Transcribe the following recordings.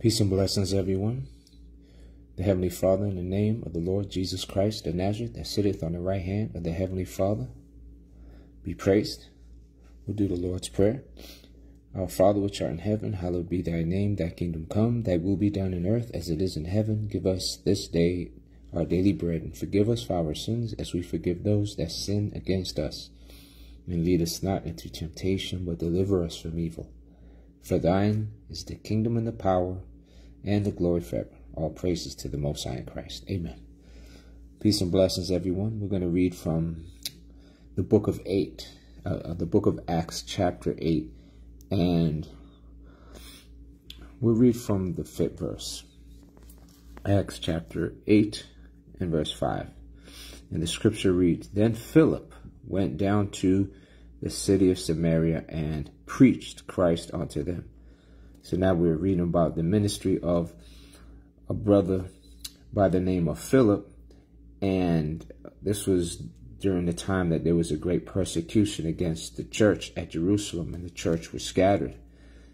Peace and blessings, everyone. The Heavenly Father, in the name of the Lord Jesus Christ the Nazareth, that sitteth on the right hand of the Heavenly Father, be praised. We'll do the Lord's Prayer. Our Father which art in heaven, hallowed be thy name, thy kingdom come, thy will be done in earth as it is in heaven. Give us this day our daily bread, and forgive us for our sins as we forgive those that sin against us. And lead us not into temptation, but deliver us from evil. For thine is the kingdom and the power and the glory forever. All praises to the Most High in Christ. Amen. Peace and blessings, everyone. We're going to read from the book of 8, uh, uh the book of Acts, chapter 8, and we'll read from the fifth verse. Acts chapter 8 and verse 5. And the scripture reads, Then Philip went down to the city of Samaria and preached Christ unto them. So now we're reading about the ministry of a brother by the name of Philip. And this was during the time that there was a great persecution against the church at Jerusalem and the church was scattered.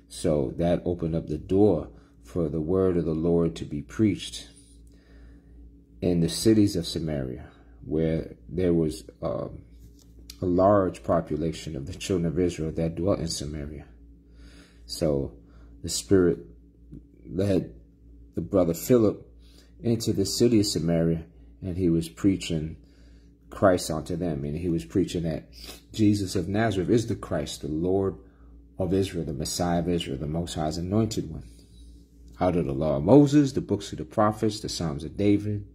So that opened up the door for the word of the Lord to be preached in the cities of Samaria, where there was um, a large population of the children of Israel that dwelt in Samaria. So the Spirit led the brother Philip into the city of Samaria, and he was preaching Christ unto them. And he was preaching that Jesus of Nazareth is the Christ, the Lord of Israel, the Messiah of Israel, the Most High's anointed one. Out of the law of Moses, the books of the prophets, the Psalms of David.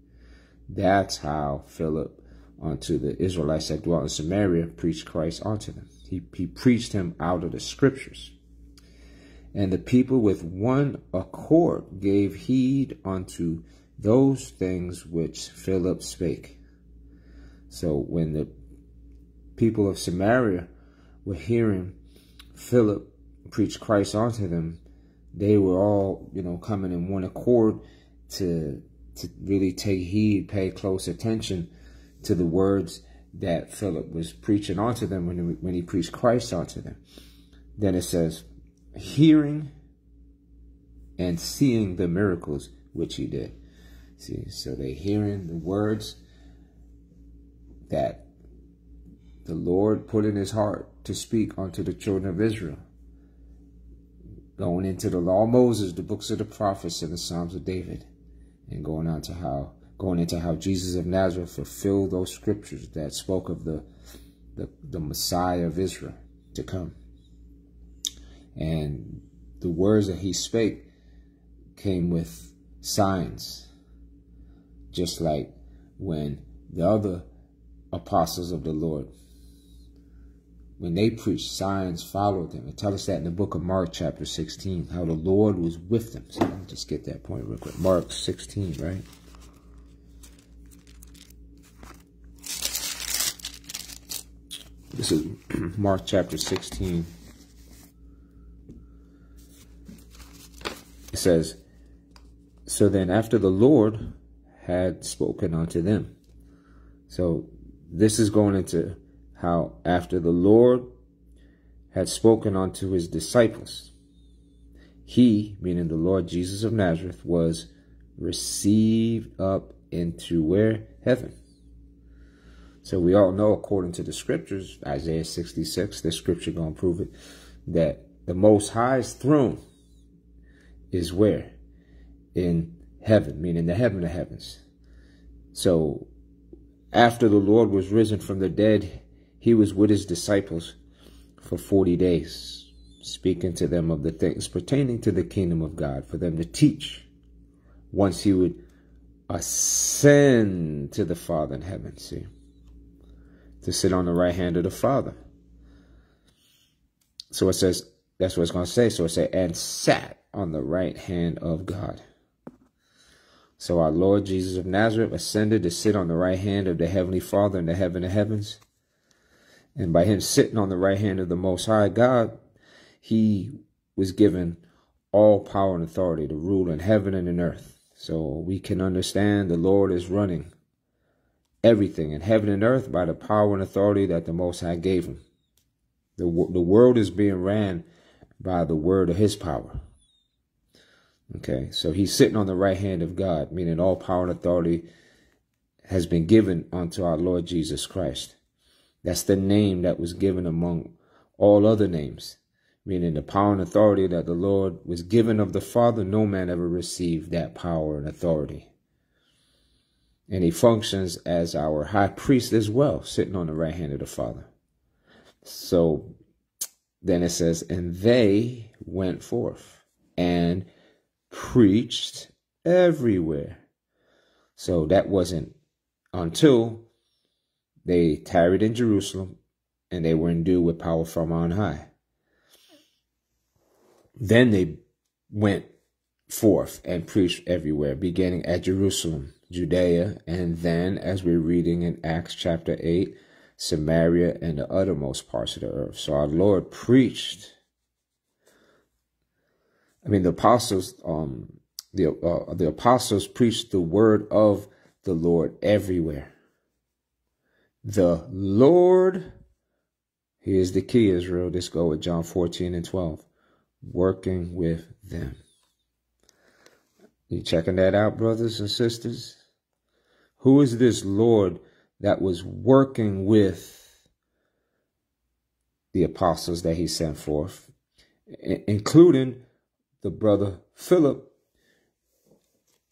That's how Philip unto the Israelites that dwelt in Samaria, preached Christ unto them. He, he preached him out of the scriptures. And the people with one accord gave heed unto those things which Philip spake. So when the people of Samaria were hearing Philip preach Christ unto them, they were all, you know, coming in one accord to to really take heed, pay close attention to the words that Philip was preaching unto them when he, when he preached Christ unto them. Then it says, hearing and seeing the miracles which he did. See, so they hearing the words that the Lord put in his heart to speak unto the children of Israel. Going into the law of Moses, the books of the prophets, and the Psalms of David, and going on to how going into how Jesus of Nazareth fulfilled those scriptures that spoke of the, the, the Messiah of Israel to come. And the words that he spake came with signs, just like when the other apostles of the Lord, when they preached, signs followed them. It tells us that in the book of Mark chapter 16, how the Lord was with them. So let me just get that point real quick. Mark 16, right? This is Mark chapter 16. It says, So then after the Lord had spoken unto them. So this is going into how after the Lord had spoken unto his disciples, he, meaning the Lord Jesus of Nazareth, was received up into where? Heaven. So we all know, according to the scriptures, Isaiah 66, the scripture going to prove it, that the Most High's throne is where? In heaven, meaning the heaven of heavens. So after the Lord was risen from the dead, he was with his disciples for 40 days, speaking to them of the things pertaining to the kingdom of God, for them to teach. Once he would ascend to the Father in heaven, see to sit on the right hand of the Father. So it says, that's what it's going to say. So it says, and sat on the right hand of God. So our Lord Jesus of Nazareth ascended to sit on the right hand of the Heavenly Father in the heaven of heavens. And by him sitting on the right hand of the Most High God, he was given all power and authority to rule in heaven and in earth. So we can understand the Lord is running everything in heaven and earth by the power and authority that the Most High gave him. The, the world is being ran by the word of his power. Okay, so he's sitting on the right hand of God, meaning all power and authority has been given unto our Lord Jesus Christ. That's the name that was given among all other names, meaning the power and authority that the Lord was given of the Father. No man ever received that power and authority. And he functions as our high priest as well, sitting on the right hand of the Father. So then it says, and they went forth and preached everywhere. So that wasn't until they tarried in Jerusalem and they were endued with power from on high. Then they went forth and preached everywhere, beginning at Jerusalem, Judea, and then, as we're reading in Acts chapter 8, Samaria and the uttermost parts of the earth. So our Lord preached I mean, the apostles, um, the uh, the apostles preached the word of the Lord everywhere. The Lord, here's the key, Israel. Let's go with John 14 and 12. Working with them. You checking that out, brothers and sisters? Who is this Lord that was working with the apostles that he sent forth, including the brother Philip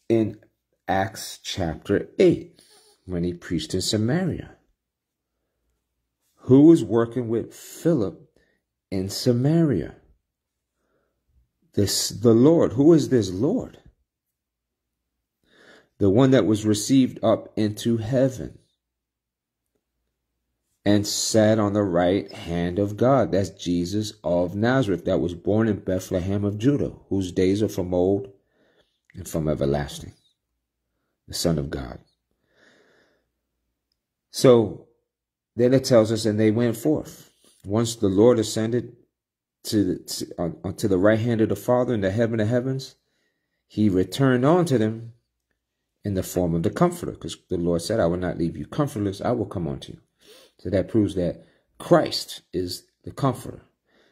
in Acts chapter 8 when he preached in Samaria. Who was working with Philip in Samaria? This the Lord. Who is this Lord? The one that was received up into heaven and sat on the right hand of God. That's Jesus of Nazareth, that was born in Bethlehem of Judah, whose days are from old and from everlasting, the Son of God. So then it tells us, and they went forth. Once the Lord ascended to the, to, to the right hand of the Father in the heaven of heavens, he returned unto them in the form of the Comforter, because the Lord said, I will not leave you comfortless, I will come unto you. So that proves that Christ is the comforter.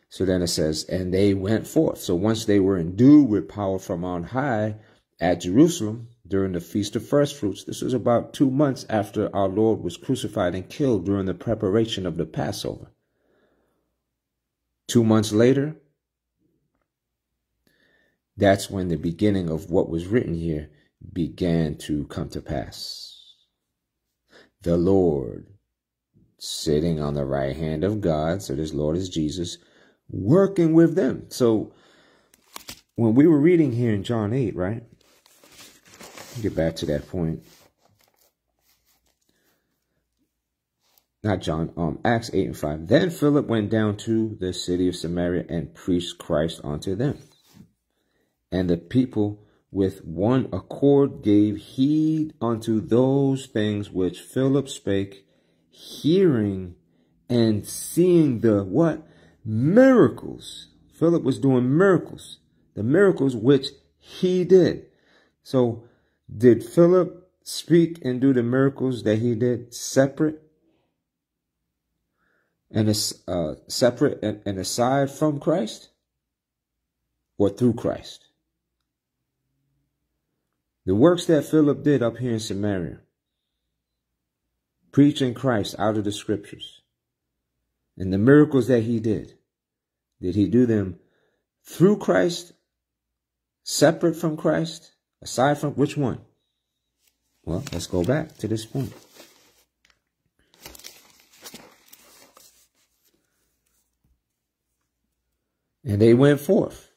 So then it says, and they went forth. So once they were endued with power from on high at Jerusalem during the Feast of First Fruits, this was about two months after our Lord was crucified and killed during the preparation of the Passover. Two months later, that's when the beginning of what was written here began to come to pass. The Lord sitting on the right hand of God. So this Lord is Jesus working with them. So when we were reading here in John 8, right? Get back to that point. Not John, um, Acts 8 and 5. Then Philip went down to the city of Samaria and preached Christ unto them. And the people with one accord gave heed unto those things which Philip spake hearing and seeing the what? Miracles. Philip was doing miracles. The miracles which he did. So did Philip speak and do the miracles that he did separate and uh, separate and, and aside from Christ or through Christ? The works that Philip did up here in Samaria preaching Christ out of the scriptures and the miracles that he did, did he do them through Christ, separate from Christ, aside from which one? Well, let's go back to this point. And they went forth,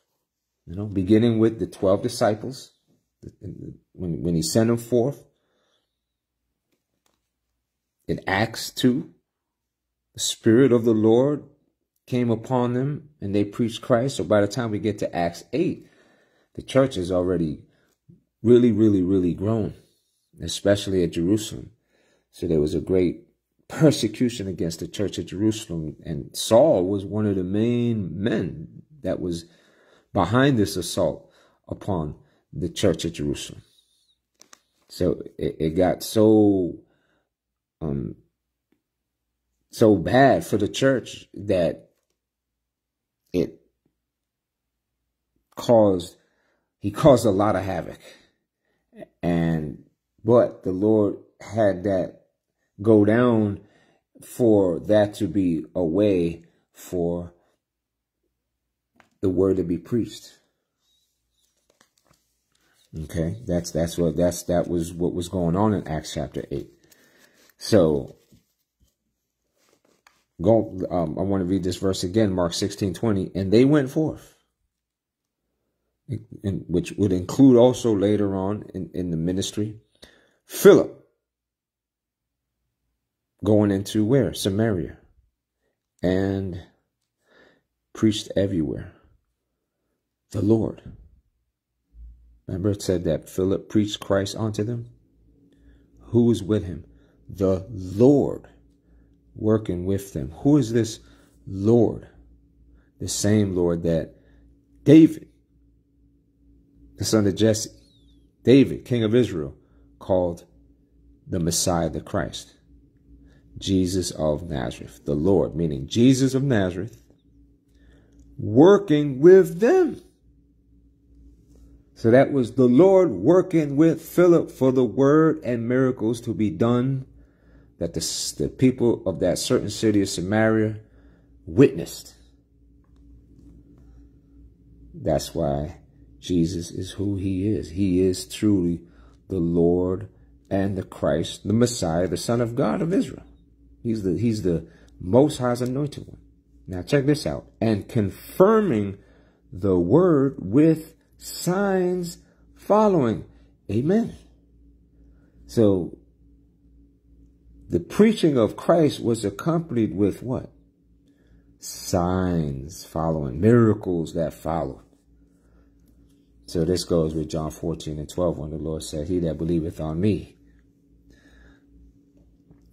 you know, beginning with the 12 disciples, when, when he sent them forth, in Acts 2, the Spirit of the Lord came upon them and they preached Christ. So by the time we get to Acts 8, the church is already really, really, really grown, especially at Jerusalem. So there was a great persecution against the church at Jerusalem. And Saul was one of the main men that was behind this assault upon the church at Jerusalem. So it, it got so um, so bad for the church that it caused he caused a lot of havoc. And, but the Lord had that go down for that to be a way for the word to be preached. Okay, that's that's what that's that was what was going on in Acts chapter eight. So go um, I want to read this verse again, Mark 16, 20. And they went forth. In, which would include also later on in, in the ministry. Philip going into where? Samaria. And preached everywhere. The Lord. Remember it said that Philip preached Christ unto them? Who was with him? The Lord working with them. Who is this Lord? The same Lord that David, the son of Jesse, David, king of Israel, called the Messiah, the Christ. Jesus of Nazareth, the Lord, meaning Jesus of Nazareth, working with them. So that was the Lord working with Philip for the word and miracles to be done that the, the people of that certain city of Samaria witnessed. That's why Jesus is who he is. He is truly the Lord and the Christ, the Messiah, the Son of God of Israel. He's the, he's the most high's anointed one. Now check this out. And confirming the word with signs following. Amen. So the preaching of Christ was accompanied with what? Signs following, miracles that followed. So this goes with John 14 and 12 when the Lord said, He that believeth on me,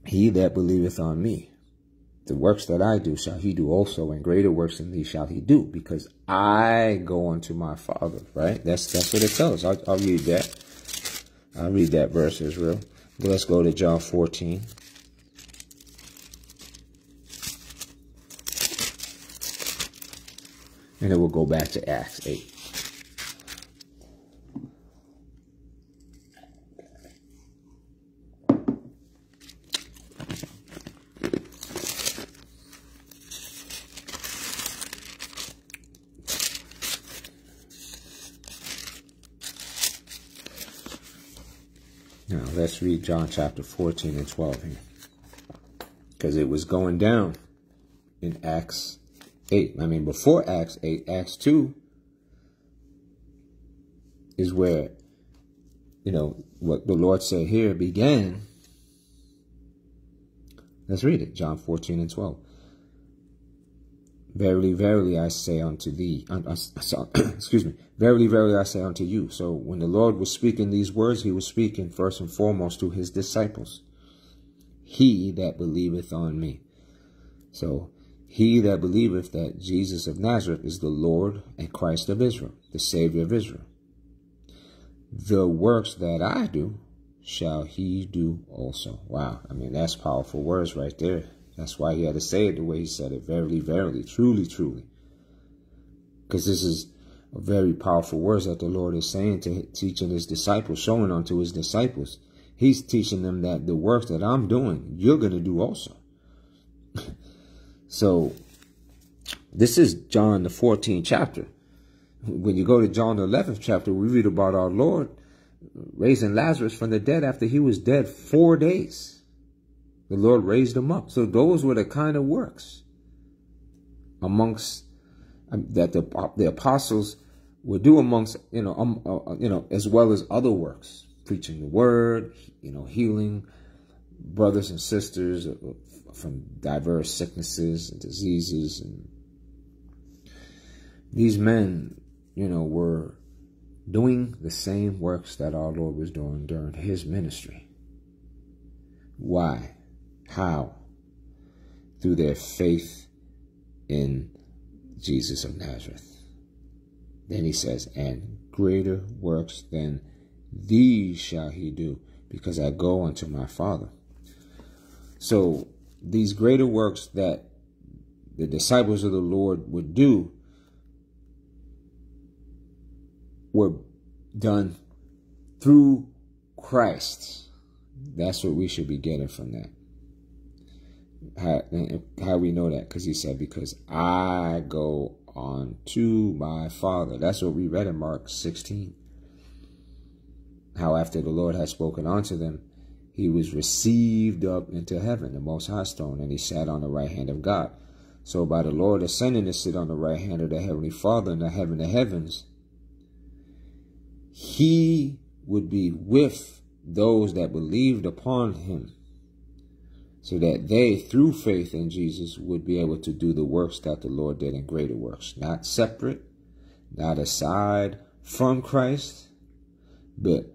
he that believeth on me, the works that I do shall he do also, and greater works than these shall he do, because I go unto my Father, right? That's that's what it tells. I'll, I'll read that. I'll read that verse, Israel. But let's go to John 14. And then we'll go back to Acts 8. Now, let's read John chapter 14 and 12 here. Because it was going down in Acts 8. I mean, before Acts 8, Acts 2 is where, you know, what the Lord said here began. Let's read it. John 14 and 12. Verily, verily, I say unto thee, excuse me, verily, verily, I say unto you. So when the Lord was speaking these words, he was speaking first and foremost to his disciples. He that believeth on me. So he that believeth that Jesus of Nazareth is the Lord and Christ of Israel, the Savior of Israel. The works that I do shall he do also. Wow. I mean, that's powerful words right there. That's why he had to say it the way he said it. Verily, verily, truly, truly. Because this is a very powerful words that the Lord is saying to teaching his disciples, showing unto his disciples. He's teaching them that the works that I'm doing, you're going to do also. so, this is John the 14th chapter. When you go to John the 11th chapter, we read about our Lord raising Lazarus from the dead after he was dead four days. The Lord raised him up. So those were the kind of works amongst um, that the the apostles would do amongst you know um, uh, uh, you know as well as other works, preaching the word, you know, healing brothers and sisters uh, from diverse sicknesses and diseases and these men, you know, were doing the same works that our Lord was doing during his ministry. Why? How? Through their faith in Jesus of Nazareth. Then he says, and greater works than these shall he do, because I go unto my Father. So these greater works that the disciples of the Lord would do were done through Christ. That's what we should be getting from that. How, how we know that? Because he said, because I go on to my Father. That's what we read in Mark 16. How after the Lord had spoken unto them, he was received up into heaven, the Most High Throne, and he sat on the right hand of God. So by the Lord ascending to sit on the right hand of the Heavenly Father in the heaven of heavens, he would be with those that believed upon him, so that they, through faith in Jesus, would be able to do the works that the Lord did and greater works, not separate, not aside from Christ, but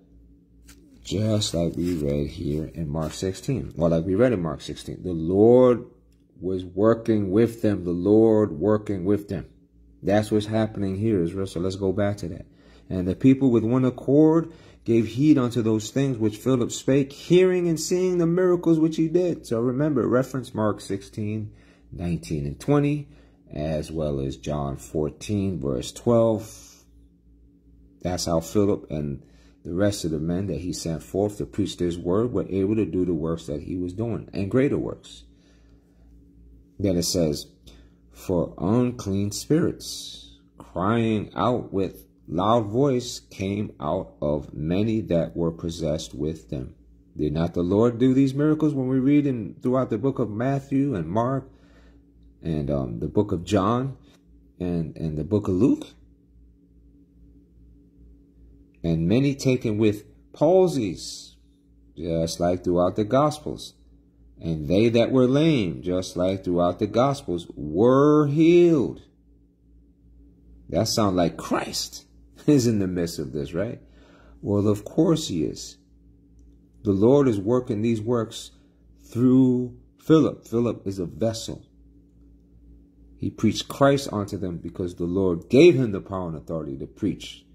just like we read here in Mark 16, or like we read in Mark 16. The Lord was working with them, the Lord working with them. That's what's happening here, Israel. So let's go back to that. And the people with one accord gave heed unto those things which Philip spake, hearing and seeing the miracles which he did. So remember, reference Mark 16, 19 and 20, as well as John 14, verse 12. That's how Philip and the rest of the men that he sent forth to preach this word were able to do the works that he was doing and greater works. Then it says, For unclean spirits, crying out with loud voice, came out of many that were possessed with them. Did not the Lord do these miracles when we read in throughout the book of Matthew and Mark and um, the book of John and, and the book of Luke? And many taken with palsies, just like throughout the Gospels. And they that were lame, just like throughout the Gospels, were healed. That sounds like Christ is in the midst of this, right? Well, of course he is. The Lord is working these works through Philip. Philip is a vessel. He preached Christ unto them because the Lord gave him the power and authority to preach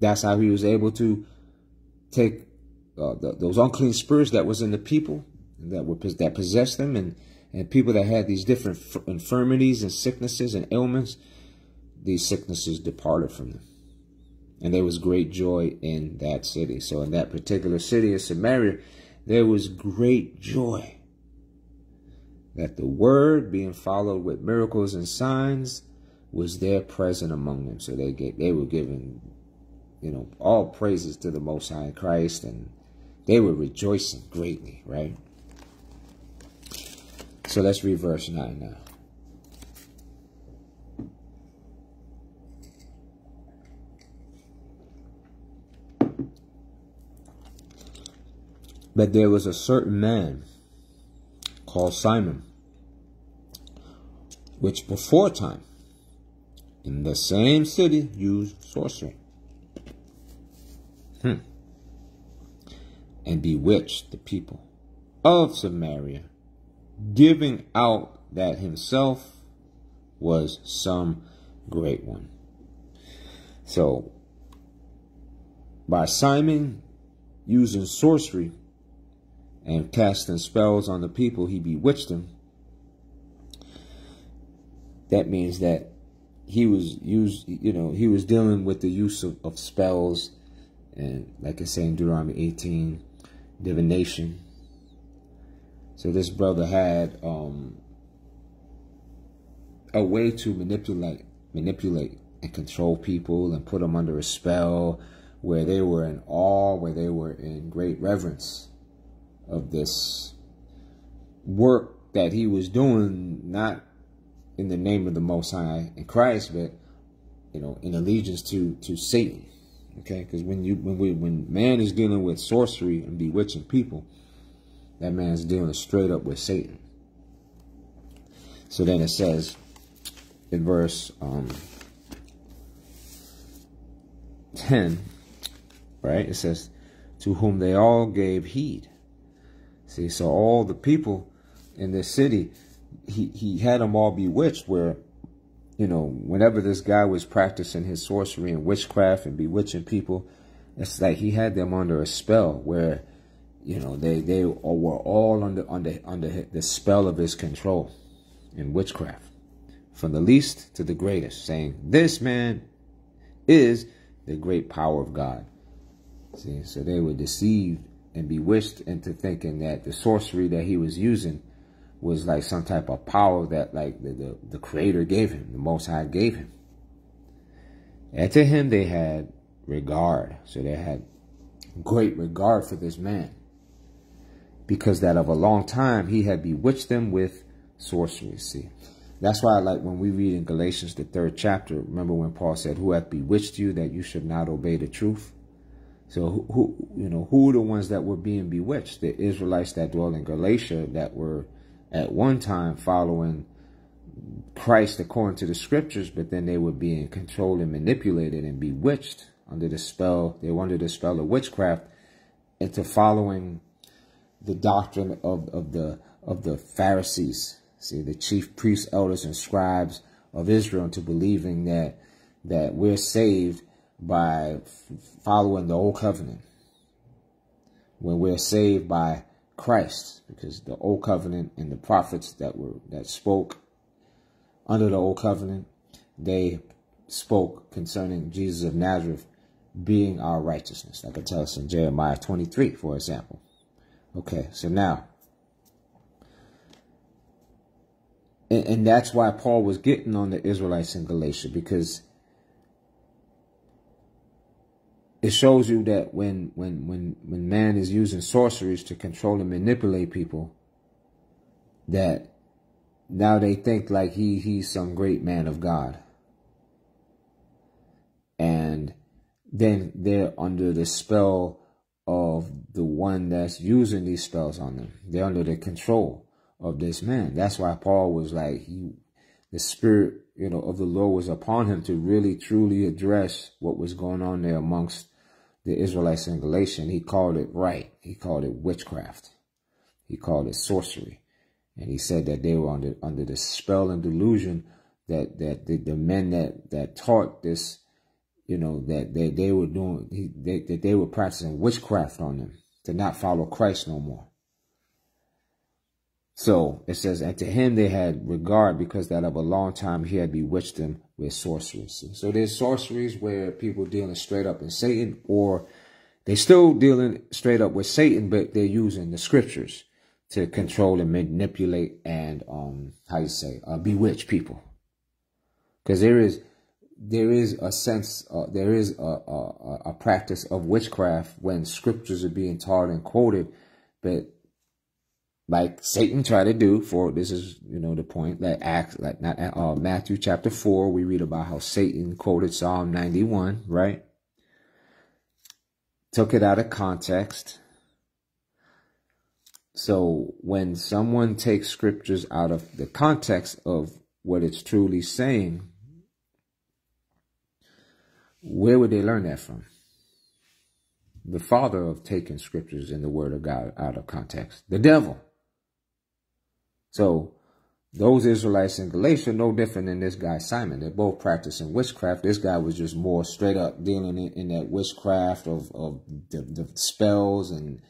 that's how he was able to take uh, the, those unclean spirits that was in the people that were that possessed them, and and people that had these different infirmities and sicknesses and ailments. These sicknesses departed from them, and there was great joy in that city. So in that particular city of Samaria, there was great joy that the word being followed with miracles and signs was there present among them. So they get they were given you know, all praises to the Most High Christ, and they were rejoicing greatly, right? So let's read verse 9 now. But there was a certain man called Simon, which before time in the same city used sorcery Hmm. And bewitched the people of Samaria, giving out that himself was some great one. So, by Simon using sorcery and casting spells on the people, he bewitched them. That means that he was used, you know, he was dealing with the use of, of spells and like I say in Deuteronomy 18, divination. So this brother had um, a way to manipulate, manipulate and control people and put them under a spell where they were in awe, where they were in great reverence of this work that he was doing, not in the name of the Most High in Christ, but you know, in allegiance to to Satan. Okay, because when you when we when man is dealing with sorcery and bewitching people, that man's dealing straight up with Satan. So then it says in verse um, 10, right? It says, To whom they all gave heed. See, so all the people in this city, he, he had them all bewitched where you know, whenever this guy was practicing his sorcery and witchcraft and bewitching people, it's like he had them under a spell where, you know, they they were all under under under the spell of his control in witchcraft, from the least to the greatest, saying, "This man is the great power of God. See, so they were deceived and bewitched into thinking that the sorcery that he was using was like some type of power that like the, the, the creator gave him, the most high gave him. And to him they had regard. So they had great regard for this man. Because that of a long time he had bewitched them with sorcery. See, that's why, like when we read in Galatians, the third chapter, remember when Paul said, Who hath bewitched you that you should not obey the truth? So, who, who you know, who are the ones that were being bewitched? The Israelites that dwell in Galatia that were at one time following Christ according to the scriptures, but then they were being controlled and manipulated and bewitched under the spell, they were under the spell of witchcraft into following the doctrine of, of the of the Pharisees, see the chief priests, elders, and scribes of Israel into believing that that we're saved by following the old covenant. When we're saved by Christ, because the old covenant and the prophets that were that spoke under the old covenant, they spoke concerning Jesus of Nazareth being our righteousness. Like tell us in Jeremiah 23, for example. Okay, so now, and, and that's why Paul was getting on the Israelites in Galatia, because it shows you that when when when when man is using sorceries to control and manipulate people, that now they think like he he's some great man of God. And then they're under the spell of the one that's using these spells on them. They're under the control of this man. That's why Paul was like, he, the spirit, you know, of the Lord was upon him to really truly address what was going on there amongst the Israelites in Galatia. He called it right. He called it witchcraft. He called it sorcery. And he said that they were under, under the spell and delusion that, that the, the men that, that taught this you know, that they, they were doing, they, that they were practicing witchcraft on them to not follow Christ no more. So it says, and to him they had regard because that of a long time he had bewitched them with sorceries. So there's sorceries where people dealing straight up in Satan or they still dealing straight up with Satan, but they're using the scriptures to control and manipulate and, um, how you say, uh, bewitch people. Because there is, there is a sense, uh, there is a, a, a, practice of witchcraft when scriptures are being taught and quoted, but like Satan tried to do for this is you know the point that acts like not uh, Matthew chapter four we read about how Satan quoted Psalm ninety one right, took it out of context. So when someone takes scriptures out of the context of what it's truly saying, where would they learn that from? The father of taking scriptures in the word of God out of context, the devil. So those Israelites in Galatia, no different than this guy Simon. They're both practicing witchcraft. This guy was just more straight up dealing in, in that witchcraft of, of the, the, spells and,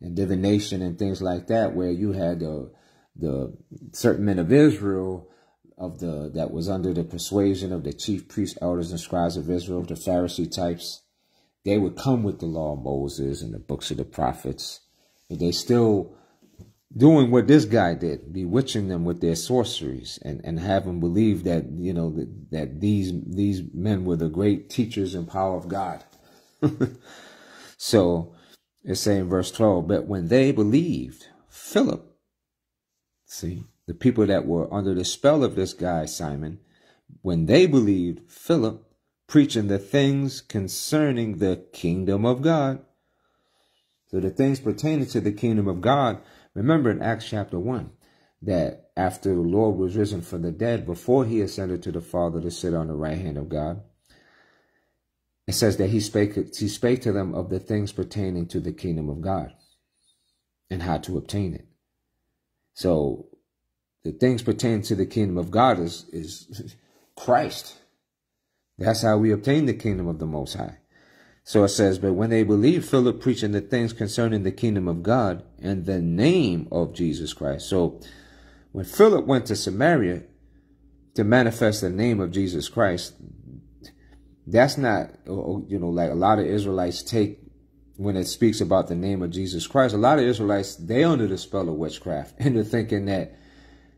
and divination and things like that, where you had the, the certain men of Israel of the that was under the persuasion of the chief priests, elders, and scribes of Israel, the Pharisee types, they would come with the law of Moses and the books of the prophets, and they still doing what this guy did, bewitching them with their sorceries and, and have them believe that, you know, that, that these these men were the great teachers and power of God. so it's saying verse 12, but when they believed, Philip, see, the people that were under the spell of this guy, Simon, when they believed Philip preaching the things concerning the kingdom of God. So the things pertaining to the kingdom of God, remember in Acts chapter 1, that after the Lord was risen from the dead, before he ascended to the Father to sit on the right hand of God, it says that he spake, he spake to them of the things pertaining to the kingdom of God and how to obtain it. So the things pertaining to the kingdom of God is, is Christ. That's how we obtain the kingdom of the Most High. So it says, But when they believed Philip preaching the things concerning the kingdom of God and the name of Jesus Christ. So when Philip went to Samaria to manifest the name of Jesus Christ, that's not, oh, you know, like a lot of Israelites take when it speaks about the name of Jesus Christ. A lot of Israelites, they under the spell of witchcraft and they're thinking that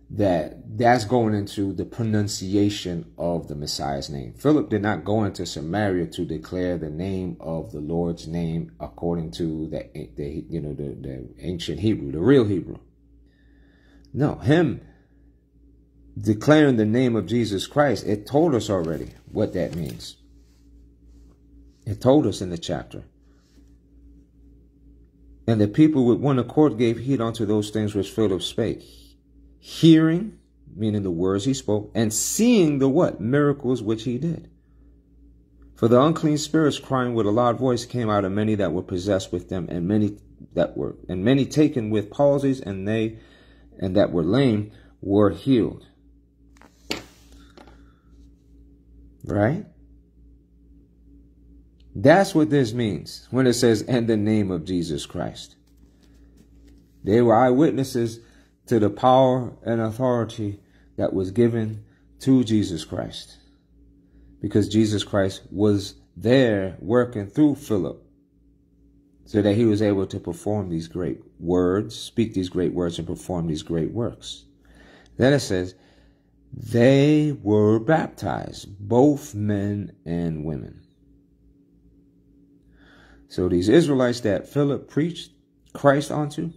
that that's going into the pronunciation of the Messiah's name. Philip did not go into Samaria to declare the name of the Lord's name according to the, the you know the, the ancient Hebrew, the real Hebrew. No, him declaring the name of Jesus Christ, it told us already what that means. It told us in the chapter. And the people with one accord gave heed unto those things which Philip spake, hearing, meaning the words he spoke, and seeing the what? Miracles which he did. For the unclean spirits crying with a loud voice came out of many that were possessed with them, and many that were and many taken with palsies, and they and that were lame were healed. Right? That's what this means when it says, in the name of Jesus Christ. They were eyewitnesses to the power and authority that was given to Jesus Christ. Because Jesus Christ was there working through Philip so that he was able to perform these great words, speak these great words, and perform these great works. Then it says, they were baptized, both men and women. So these Israelites that Philip preached Christ onto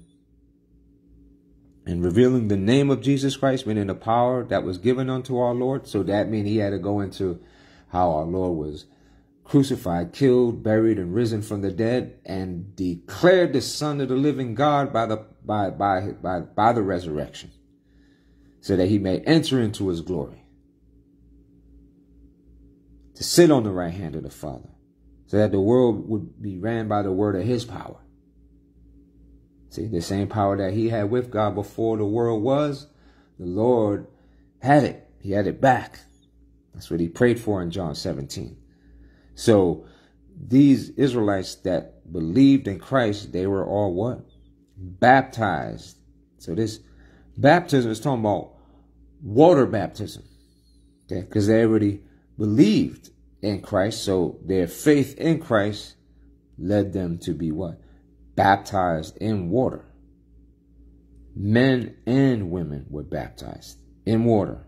and revealing the name of Jesus Christ, meaning the power that was given unto our Lord. So that means he had to go into how our Lord was crucified, killed, buried, and risen from the dead, and declared the Son of the living God by the by by by, by the resurrection, so that he may enter into his glory. To sit on the right hand of the Father so that the world would be ran by the word of his power. See, the same power that he had with God before the world was, the Lord had it. He had it back. That's what he prayed for in John 17. So these Israelites that believed in Christ, they were all what? Baptized. So this baptism is talking about water baptism. Okay, because they already believed in Christ. So their faith in Christ led them to be what? Baptized in water. Men and women were baptized in water.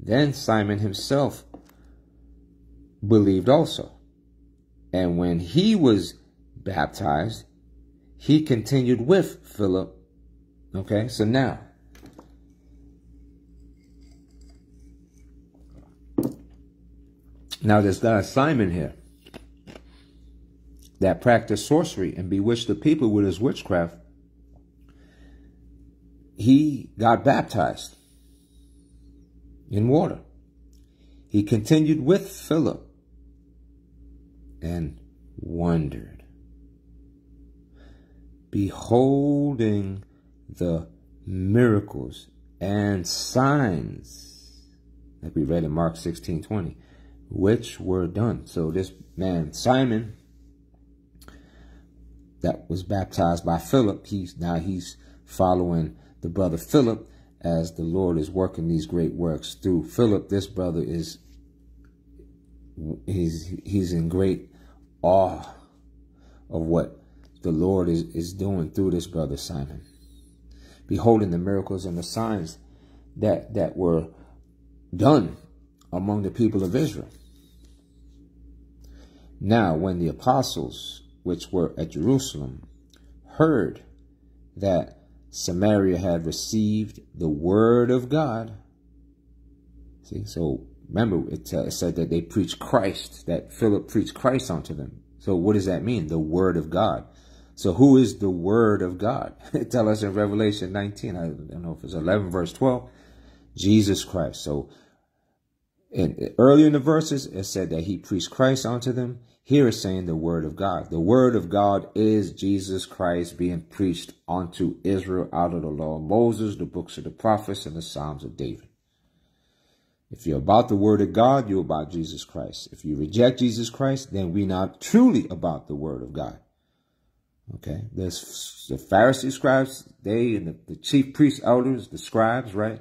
Then Simon himself believed also. And when he was baptized, he continued with Philip. Okay, so now Now there's guy Simon here that practiced sorcery and bewitched the people with his witchcraft. He got baptized in water. He continued with Philip and wondered, beholding the miracles and signs, like we read in Mark 16 20 which were done. So this man, Simon, that was baptized by Philip, he's now he's following the brother Philip as the Lord is working these great works through Philip. This brother is he's he's in great awe of what the Lord is, is doing through this brother Simon. Beholding the miracles and the signs that that were done among the people of Israel. Now, when the apostles, which were at Jerusalem, heard that Samaria had received the word of God, see, so remember it, uh, said that they preached Christ, that Philip preached Christ unto them. So what does that mean? The word of God. So who is the word of God? Tell us in Revelation 19, I don't know if it's 11 verse 12, Jesus Christ. So in, earlier in the verses, it said that he preached Christ unto them. Here it's saying the word of God. The word of God is Jesus Christ being preached unto Israel out of the law of Moses, the books of the prophets, and the Psalms of David. If you're about the word of God, you're about Jesus Christ. If you reject Jesus Christ, then we're not truly about the word of God. Okay, there's the Pharisee scribes, they and the, the chief priests, elders, the scribes, right?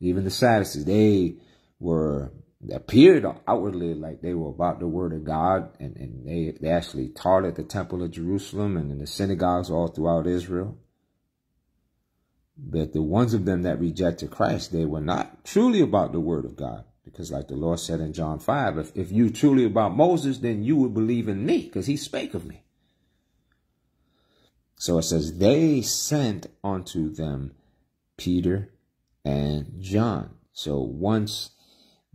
Even the Sadducees, they were appeared outwardly like they were about the word of God, and, and they, they actually taught at the temple of Jerusalem and in the synagogues all throughout Israel. But the ones of them that rejected Christ, they were not truly about the word of God. Because like the Lord said in John 5, if, if you truly about Moses, then you would believe in me, because he spake of me. So it says, they sent unto them Peter and John. So once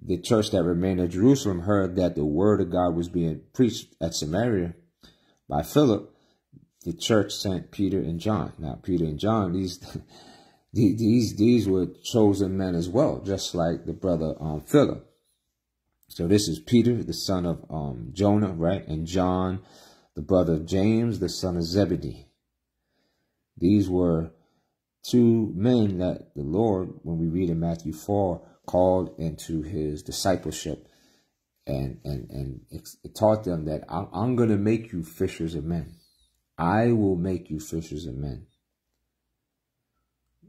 the church that remained at Jerusalem heard that the word of God was being preached at Samaria by Philip, the church sent Peter and John. Now, Peter and John, these these these were chosen men as well, just like the brother um, Philip. So this is Peter, the son of um, Jonah, right? And John, the brother of James, the son of Zebedee. These were two men that the Lord, when we read in Matthew 4, called into his discipleship and and and it, taught them that I'm, I'm going to make you fishers of men. I will make you fishers of men.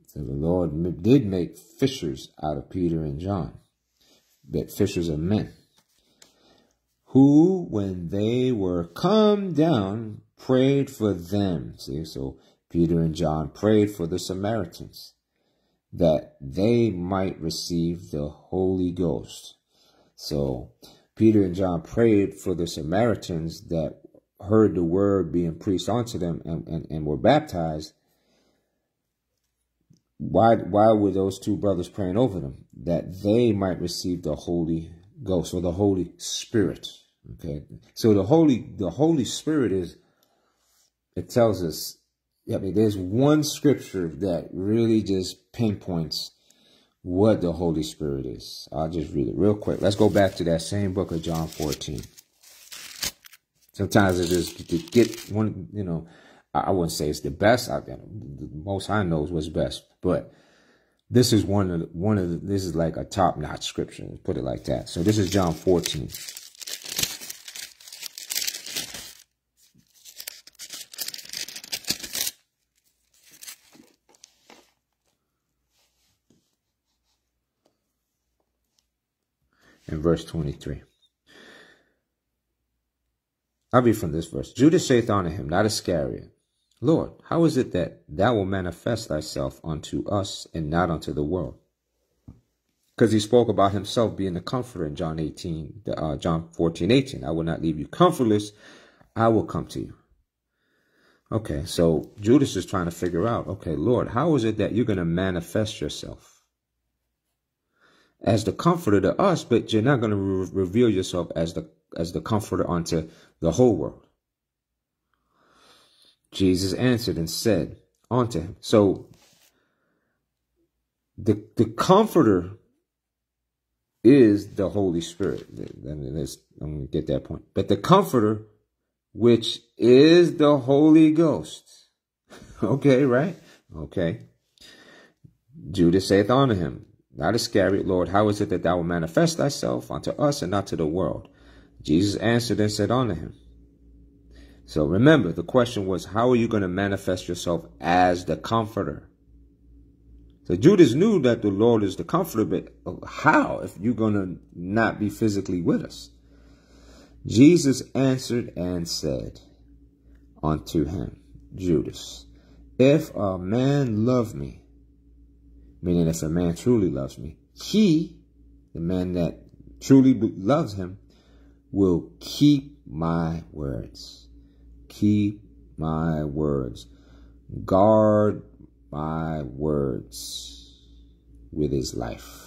So the Lord did make fishers out of Peter and John, but fishers of men, who, when they were come down, prayed for them. See, so Peter and John prayed for the Samaritans that they might receive the Holy Ghost. So Peter and John prayed for the Samaritans that heard the word being preached unto them and, and, and were baptized. Why, why were those two brothers praying over them? That they might receive the Holy Ghost or the Holy Spirit. Okay. So the Holy, the Holy Spirit is, it tells us I mean, there's one scripture that really just pinpoints what the Holy Spirit is. I'll just read it real quick. Let's go back to that same book of John 14. Sometimes it just to get one, you know, I wouldn't say it's the best. I, the most I know is what's best, but this is one of the, one of the, this is like a top notch scripture. Put it like that. So this is John 14. In verse 23. I'll read from this verse. Judas saith unto him, not Iscariot, Lord, how is it that thou wilt manifest thyself unto us and not unto the world? Because he spoke about himself being the comforter in John 18, uh, John 14, 18. I will not leave you comfortless. I will come to you. Okay, so Judas is trying to figure out, okay, Lord, how is it that you're going to manifest yourself? As the comforter to us, but you're not going to re reveal yourself as the as the comforter unto the whole world. Jesus answered and said unto him. So the the comforter is the Holy Spirit. Let's, I'm going to get that point. But the comforter, which is the Holy Ghost. okay, right? Okay. Judas saith unto him, not Iscariot, Lord, how is it that thou wilt manifest thyself unto us and not to the world? Jesus answered and said unto him. So remember, the question was, how are you going to manifest yourself as the comforter? So Judas knew that the Lord is the comforter, but how if you're going to not be physically with us? Jesus answered and said unto him, Judas, if a man love me, meaning if a man truly loves me, he, the man that truly loves him, will keep my words. Keep my words. Guard my words with his life.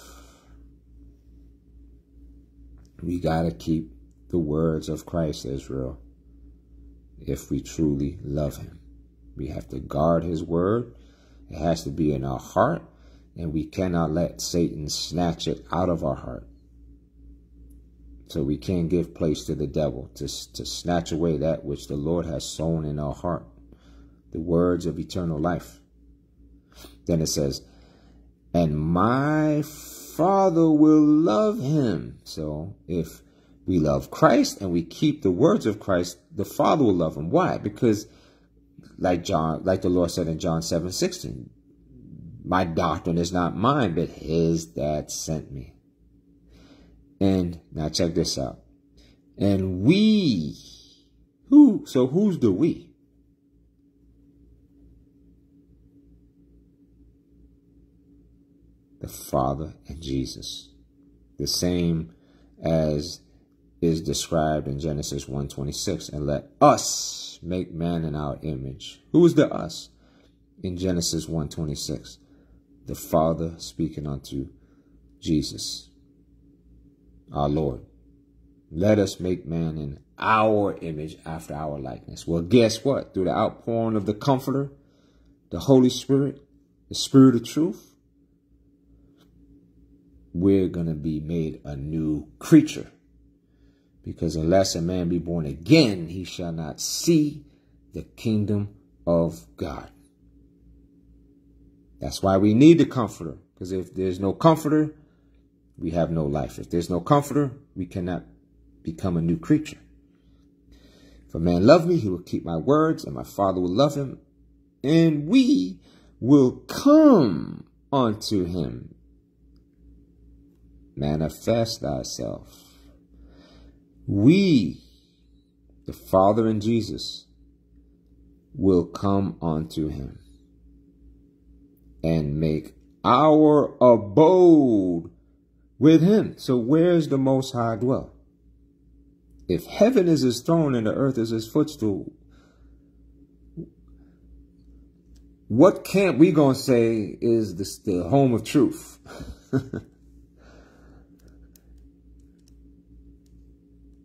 We got to keep the words of Christ, Israel, if we truly love him. We have to guard his word. It has to be in our heart and we cannot let Satan snatch it out of our heart. So we can't give place to the devil to, to snatch away that which the Lord has sown in our heart, the words of eternal life. Then it says, and my Father will love him. So if we love Christ and we keep the words of Christ, the Father will love him. Why? Because like John, like the Lord said in John 7, 16, my doctrine is not mine, but his that sent me. And now check this out. And we, who, so who's the we? The Father and Jesus. The same as is described in Genesis 1.26. And let us make man in our image. Who is the us? In Genesis 1.26. The Father speaking unto Jesus, our Lord. Let us make man in our image after our likeness. Well, guess what? Through the outpouring of the Comforter, the Holy Spirit, the Spirit of truth, we're going to be made a new creature. Because unless a man be born again, he shall not see the kingdom of God. That's why we need the comforter. Because if there's no comforter, we have no life. If there's no comforter, we cannot become a new creature. If a man love me, he will keep my words, and my Father will love him, and we will come unto him. Manifest thyself. We, the Father and Jesus, will come unto him and make our abode with him. So where's the Most High dwell? If heaven is his throne and the earth is his footstool, what can't we gonna say is the, the home of truth?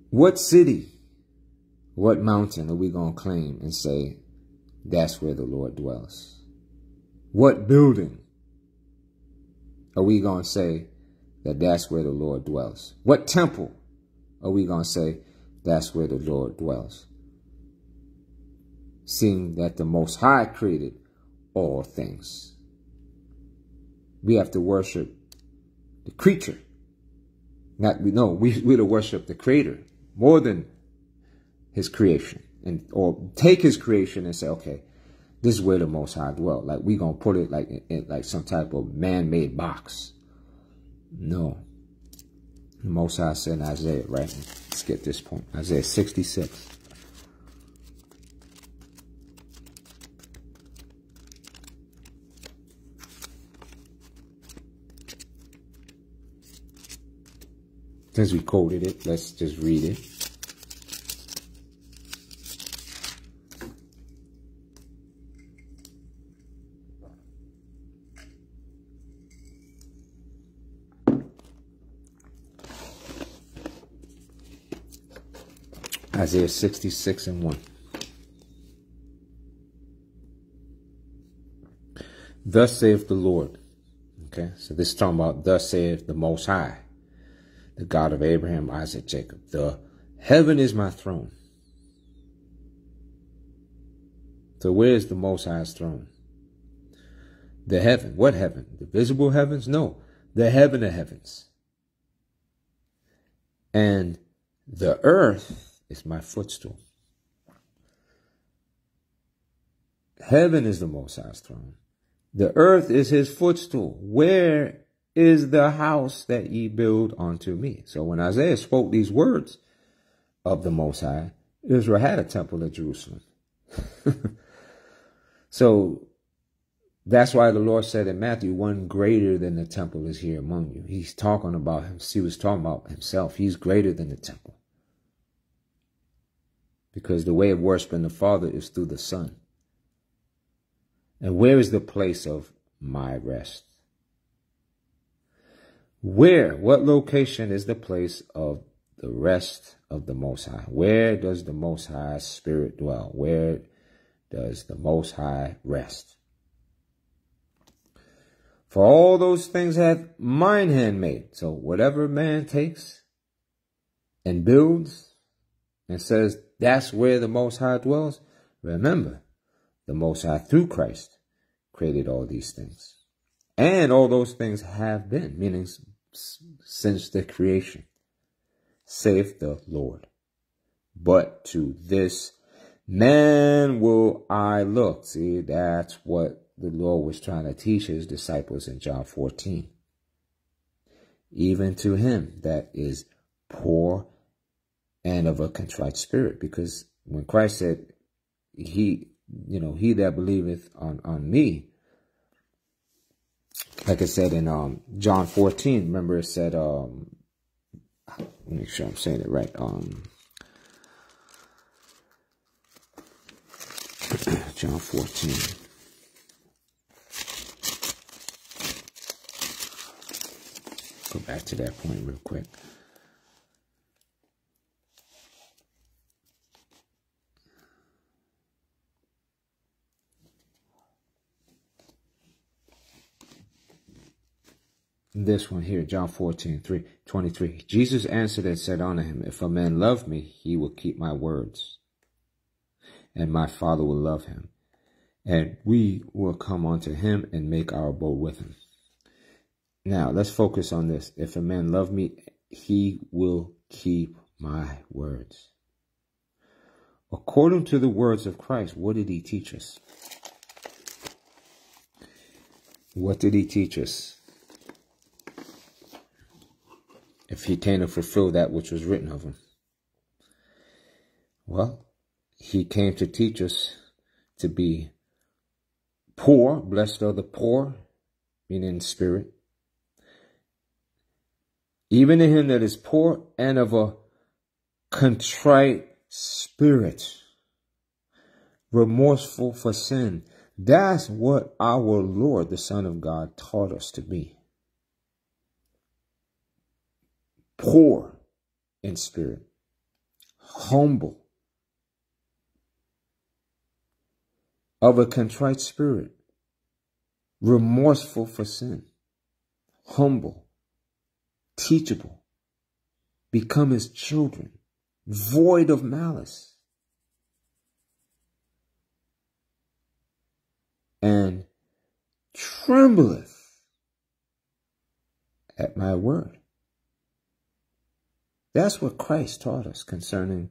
what city, what mountain are we gonna claim and say that's where the Lord dwells? What building are we gonna say that that's where the Lord dwells? What temple are we gonna say that's where the Lord dwells. Seeing that the Most High created all things. We have to worship the creature. Not we no, we we're to worship the creator more than his creation. And or take his creation and say, okay, this is where the most high dwell. Like we gonna put it like in, in like some type of man-made box. No. The most high said in Isaiah, right? Let's get this point. Isaiah 66. Since we quoted it, let's just read it. Isaiah 66 and 1. Thus saith the Lord. Okay, so this is talking about thus saith the Most High, the God of Abraham, Isaac, Jacob. The heaven is my throne. So where is the Most High's throne? The heaven. What heaven? The visible heavens? No, the heaven of heavens. And the earth is my footstool. Heaven is the Most High's throne. The earth is his footstool. Where is the house that ye build unto me? So when Isaiah spoke these words of the Most High, Israel had a temple at Jerusalem. so that's why the Lord said in Matthew, one greater than the temple is here among you. He's talking about. He was talking about himself. He's greater than the temple because the way of worshiping the Father is through the Son. And where is the place of my rest? Where, what location is the place of the rest of the Most High? Where does the Most High Spirit dwell? Where does the Most High rest? For all those things have mine hand made. So whatever man takes and builds and says, that's where the Most High dwells. Remember, the Most High through Christ created all these things. And all those things have been, meaning since the creation, saith the Lord. But to this man will I look. See, that's what the Lord was trying to teach his disciples in John 14. even to him that is poor and of a contrite spirit. Because when Christ said, he, you know, he that believeth on, on me, like I said in um, John 14, remember it said, um, make sure I'm saying it right. Um, John 14. Go back to that point real quick. This one here, John 14, 3, 23. Jesus answered and said unto him, If a man love me, he will keep my words, and my Father will love him, and we will come unto him and make our abode with him. Now, let's focus on this. If a man love me, he will keep my words. According to the words of Christ, what did he teach us? What did he teach us? If he came to fulfill that which was written of him? Well, he came to teach us to be poor, blessed are the poor, meaning in spirit. Even in him that is poor and of a contrite spirit, remorseful for sin. That's what our Lord, the Son of God, taught us to be. Poor in spirit, humble, of a contrite spirit, remorseful for sin, humble, teachable, become his children, void of malice, and trembleth at my word. That's what Christ taught us concerning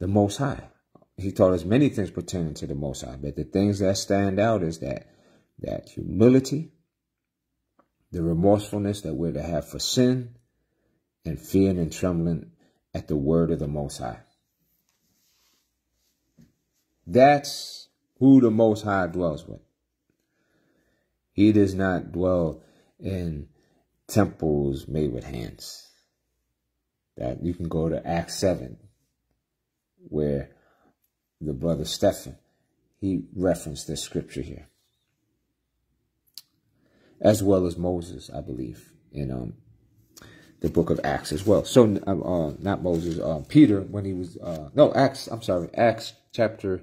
the Most High. He taught us many things pertaining to the Most High, but the things that stand out is that that humility, the remorsefulness that we're to have for sin, and fear and trembling at the word of the Most High. That's who the Most High dwells with. He does not dwell in temples made with hands that you can go to Acts 7, where the brother Stephen, he referenced this scripture here. As well as Moses, I believe, in um, the book of Acts as well. So, um, uh, not Moses, uh, Peter, when he was, uh, no, Acts, I'm sorry, Acts chapter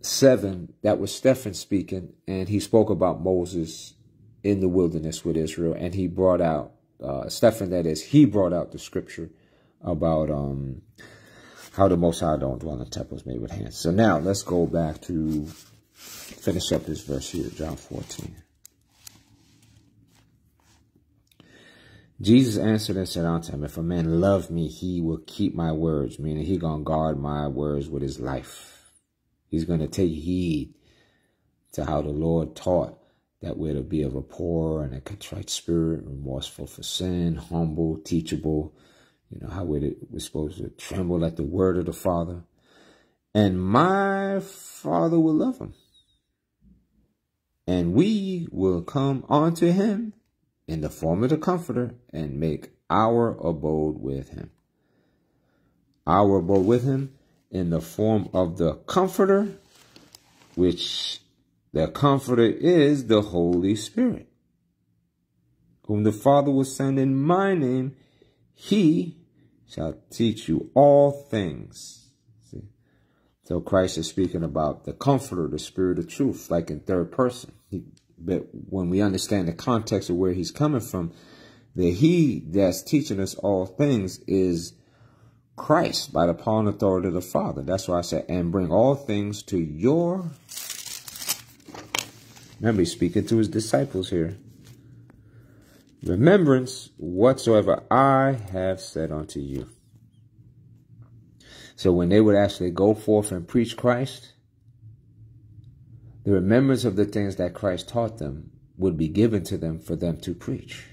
7, that was Stephen speaking, and he spoke about Moses in the wilderness with Israel, and he brought out uh, Stephen. That is, he brought out the scripture about um, how the Most High don't dwell in temples made with hands. So now let's go back to finish up this verse here, John 14. Jesus answered and said unto him, If a man love me, he will keep my words, meaning he gonna guard my words with his life. He's gonna take heed to how the Lord taught that we're to be of a poor and a contrite spirit, remorseful for sin, humble, teachable. You know, how we're, to, we're supposed to tremble at the word of the Father. And my Father will love him. And we will come unto him in the form of the Comforter and make our abode with him. Our abode with him in the form of the Comforter, which the Comforter is the Holy Spirit, whom the Father will send in my name. He shall teach you all things. See? So Christ is speaking about the Comforter, the Spirit of truth, like in third person. He, but when we understand the context of where he's coming from, the He that's teaching us all things is Christ by the power and authority of the Father. That's why I said, and bring all things to your Remember, he's speaking to his disciples here. Remembrance whatsoever I have said unto you. So when they would actually go forth and preach Christ, the remembrance of the things that Christ taught them would be given to them for them to preach.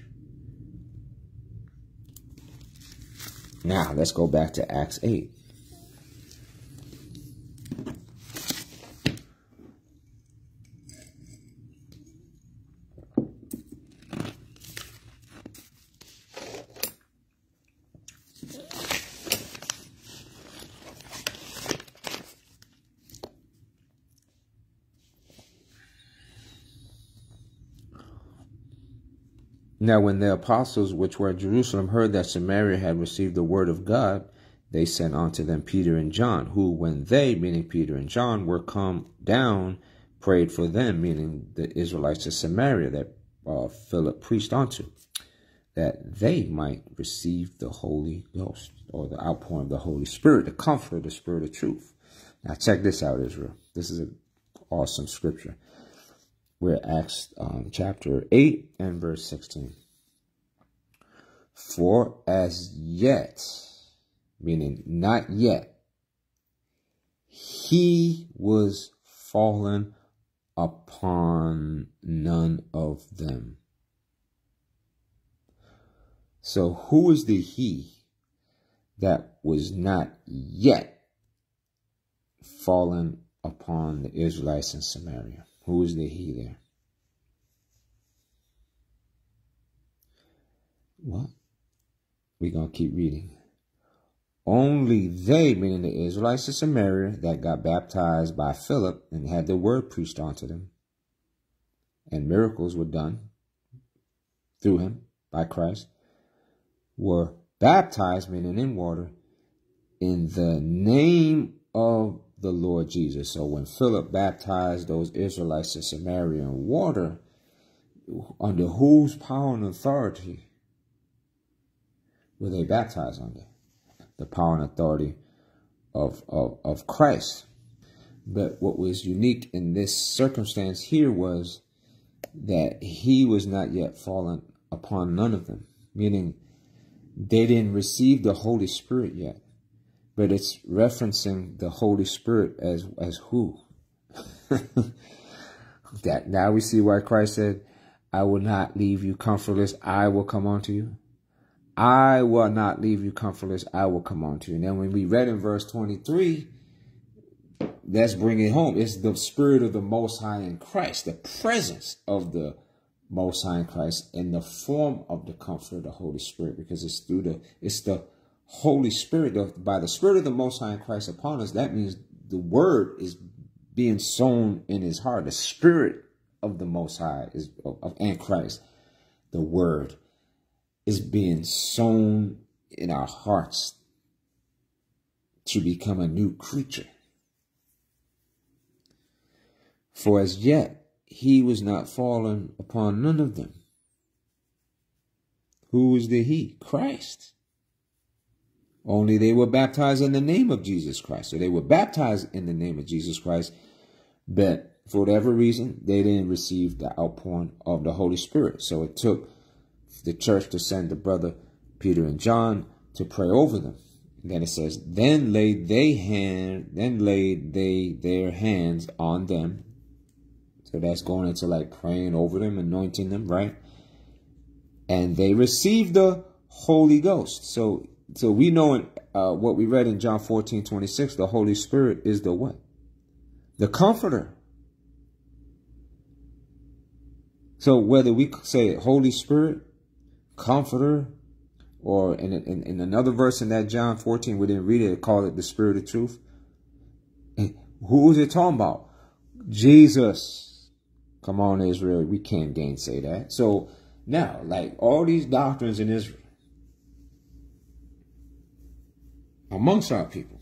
Now, let's go back to Acts 8. Now, when the apostles which were at Jerusalem heard that Samaria had received the word of God, they sent unto them Peter and John, who, when they, meaning Peter and John, were come down, prayed for them, meaning the Israelites of Samaria that uh, Philip preached unto, that they might receive the Holy Ghost, or the outpouring of the Holy Spirit, the comfort, the Spirit of truth. Now, check this out, Israel. This is an awesome scripture. We're Acts um, chapter 8 and verse 16. For as yet, meaning not yet, he was fallen upon none of them. So who is the he that was not yet fallen upon the Israelites in Samaria? Who is the he there? What? We're going to keep reading. Only they, meaning the Israelites of Samaria, that got baptized by Philip and had the word preached unto them, and miracles were done through him by Christ, were baptized, meaning in water, in the name of the Lord Jesus. So when Philip baptized those Israelites in Samaria in water, under whose power and authority were they baptized under? The power and authority of, of, of Christ. But what was unique in this circumstance here was that he was not yet fallen upon none of them, meaning they didn't receive the Holy Spirit yet but it's referencing the Holy Spirit as as who? that now we see why Christ said, I will not leave you comfortless, I will come unto you. I will not leave you comfortless, I will come unto you. And then when we read in verse 23, that's bringing home. It's the spirit of the Most High in Christ, the presence of the Most High in Christ in the form of the comfort of the Holy Spirit, because it's through the, it's the Holy Spirit, by the Spirit of the Most High Christ upon us, that means the word is being sown in his heart. The Spirit of the Most High is of, and Christ, the word, is being sown in our hearts to become a new creature. For as yet he was not fallen upon none of them. Who is the he? Christ. Only they were baptized in the name of Jesus Christ. So they were baptized in the name of Jesus Christ, but for whatever reason, they didn't receive the outpouring of the Holy Spirit. So it took the church to send the brother Peter and John to pray over them. Then it says, then laid they hand, then laid they their hands on them. So that's going into like praying over them, anointing them, right? And they received the Holy Ghost. So so we know in, uh, what we read in John 14, 26, the Holy Spirit is the what? The comforter. So whether we say Holy Spirit, comforter, or in, in, in another verse in that John 14, we didn't read it, call it the Spirit of truth. Who is it talking about? Jesus. Come on, Israel. We can't gainsay that. So now, like all these doctrines in Israel, amongst our people.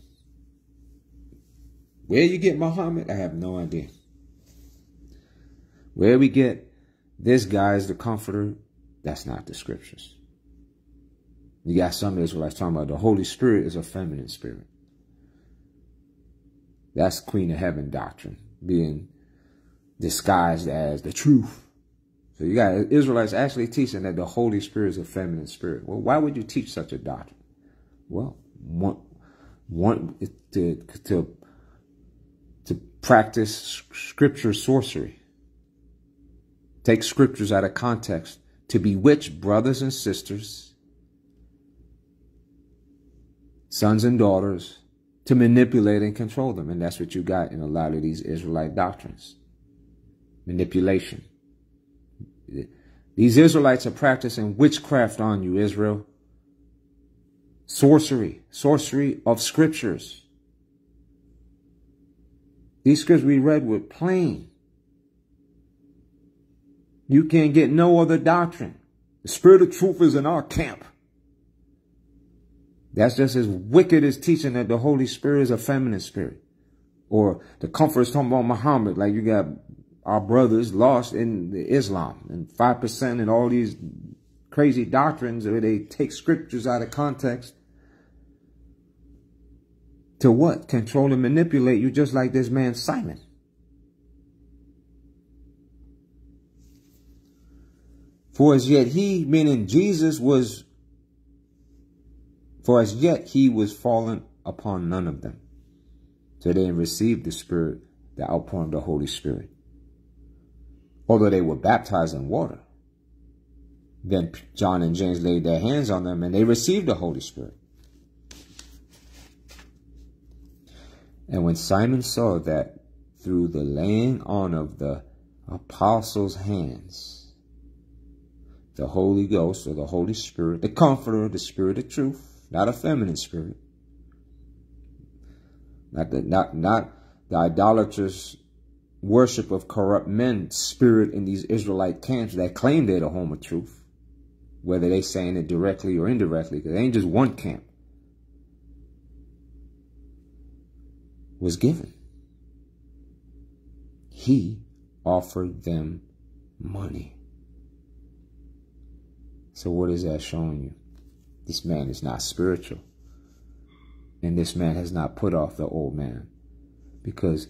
Where you get Muhammad, I have no idea. Where we get this guy is the comforter, that's not the scriptures. You got some Israelites talking about the Holy Spirit is a feminine spirit. That's Queen of Heaven doctrine being disguised as the truth. So you got Israelites actually teaching that the Holy Spirit is a feminine spirit. Well, why would you teach such a doctrine? Well, want want to to to practice scripture sorcery. Take scriptures out of context to bewitch brothers and sisters, sons and daughters, to manipulate and control them. And that's what you got in a lot of these Israelite doctrines. Manipulation. These Israelites are practicing witchcraft on you, Israel. Sorcery. Sorcery of scriptures. These scriptures we read were plain. You can't get no other doctrine. The spirit of truth is in our camp. That's just as wicked as teaching that the Holy Spirit is a feminine spirit. Or the comfort is talking about Muhammad. Like you got our brothers lost in Islam and 5% and all these crazy doctrines where they take scriptures out of context to what? Control and manipulate you just like this man Simon. For as yet he, meaning Jesus, was, for as yet he was fallen upon none of them. So they received the Spirit, the outpouring of the Holy Spirit. Although they were baptized in water. Then John and James laid their hands on them and they received the Holy Spirit. And when Simon saw that through the laying on of the apostles' hands, the Holy Ghost or the Holy Spirit, the Comforter, the Spirit of truth, not a feminine spirit. Not the, not, not the idolatrous worship of corrupt men spirit in these Israelite camps that claim they're the home of truth, whether they saying it directly or indirectly, because it ain't just one camp, was given. He offered them money. So what is that showing you? This man is not spiritual. And this man has not put off the old man. Because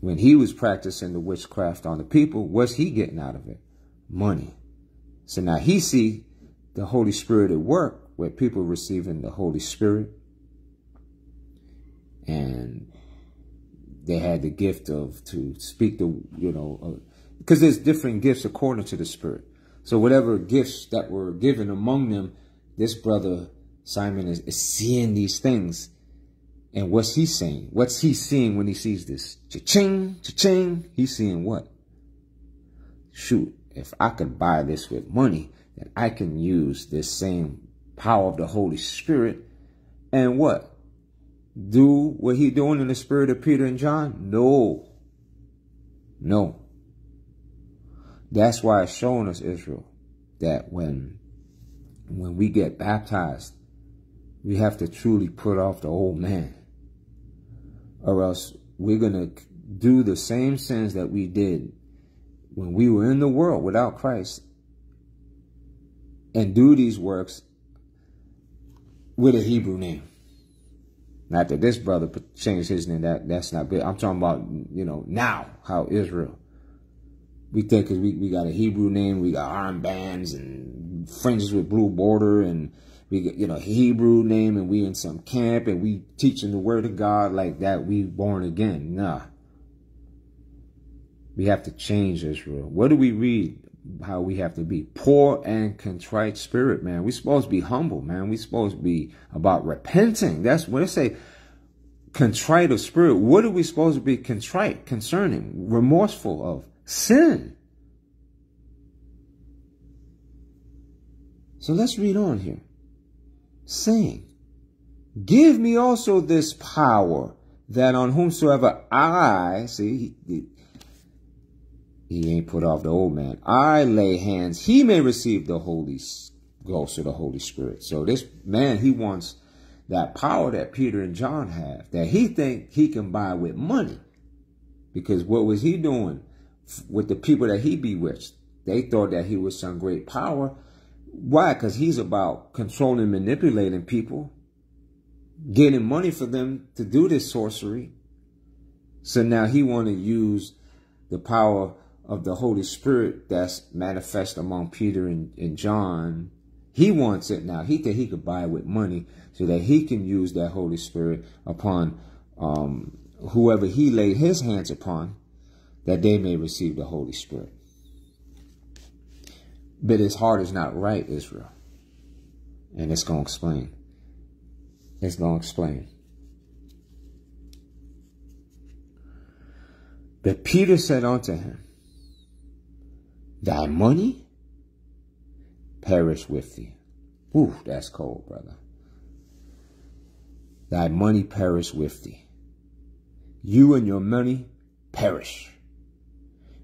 when he was practicing the witchcraft on the people, what's he getting out of it? Money. So now he see the Holy Spirit at work where people receiving the Holy Spirit and they had the gift of to speak the, you know, because uh, there's different gifts according to the Spirit. So whatever gifts that were given among them, this brother Simon is, is seeing these things. And what's he saying? What's he seeing when he sees this? Cha-ching, cha-ching. He's seeing what? Shoot, if I could buy this with money, then I can use this same power of the Holy Spirit and what? Do what he doing in the spirit of Peter and John? No. No. That's why it's showing us, Israel, that when, when we get baptized, we have to truly put off the old man. Or else we're going to do the same sins that we did when we were in the world without Christ and do these works with a Hebrew name. Not that this brother changed his name, that, that's not good. I'm talking about, you know, now, how Israel we think cause we, we got a Hebrew name, we got armbands and fringes with blue border and we got, you know, Hebrew name and we in some camp and we teaching the word of God like that. We born again. Nah. We have to change Israel. What do we read? How we have to be poor and contrite spirit, man. We're supposed to be humble, man. We're supposed to be about repenting. That's what they say. Contrite of spirit. What are we supposed to be contrite concerning? Remorseful of sin. So let's read on here. Saying, Give me also this power that on whomsoever I, see, he, ain't put off the old man. I lay hands, he may receive the Holy Ghost or the Holy Spirit. So this man, he wants that power that Peter and John have, that he think he can buy with money. Because what was he doing? with the people that he bewitched. They thought that he was some great power. Why? Because he's about controlling, manipulating people, getting money for them to do this sorcery. So now he want to use the power of the Holy Spirit that's manifest among Peter and, and John. He wants it now. He think he could buy it with money so that he can use that Holy Spirit upon um, whoever he laid his hands upon, that they may receive the Holy Spirit. But his heart is not right, Israel. And it's going to explain. It's going to explain. But Peter said unto him, Thy money perish with thee. Ooh, that's cold, brother. Thy money perish with thee. You and your money perish.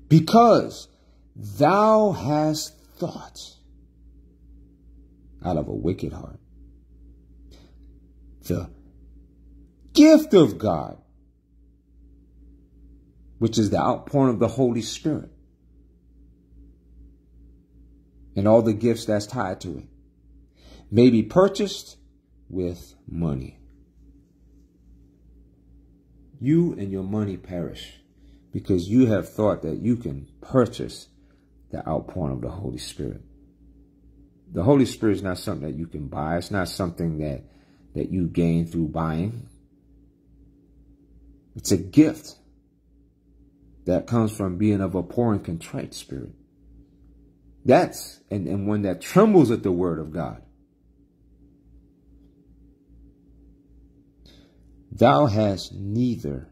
Because thou hast thought out of a wicked heart. The gift of God, which is the outpouring of the Holy Spirit, and all the gifts that's tied to it, may be purchased with money. You and your money perish because you have thought that you can purchase the outpouring of the Holy Spirit. The Holy Spirit is not something that you can buy. It's not something that, that you gain through buying. It's a gift that comes from being of a poor and contrite spirit. That's, and, and one that trembles at the word of God. Thou hast neither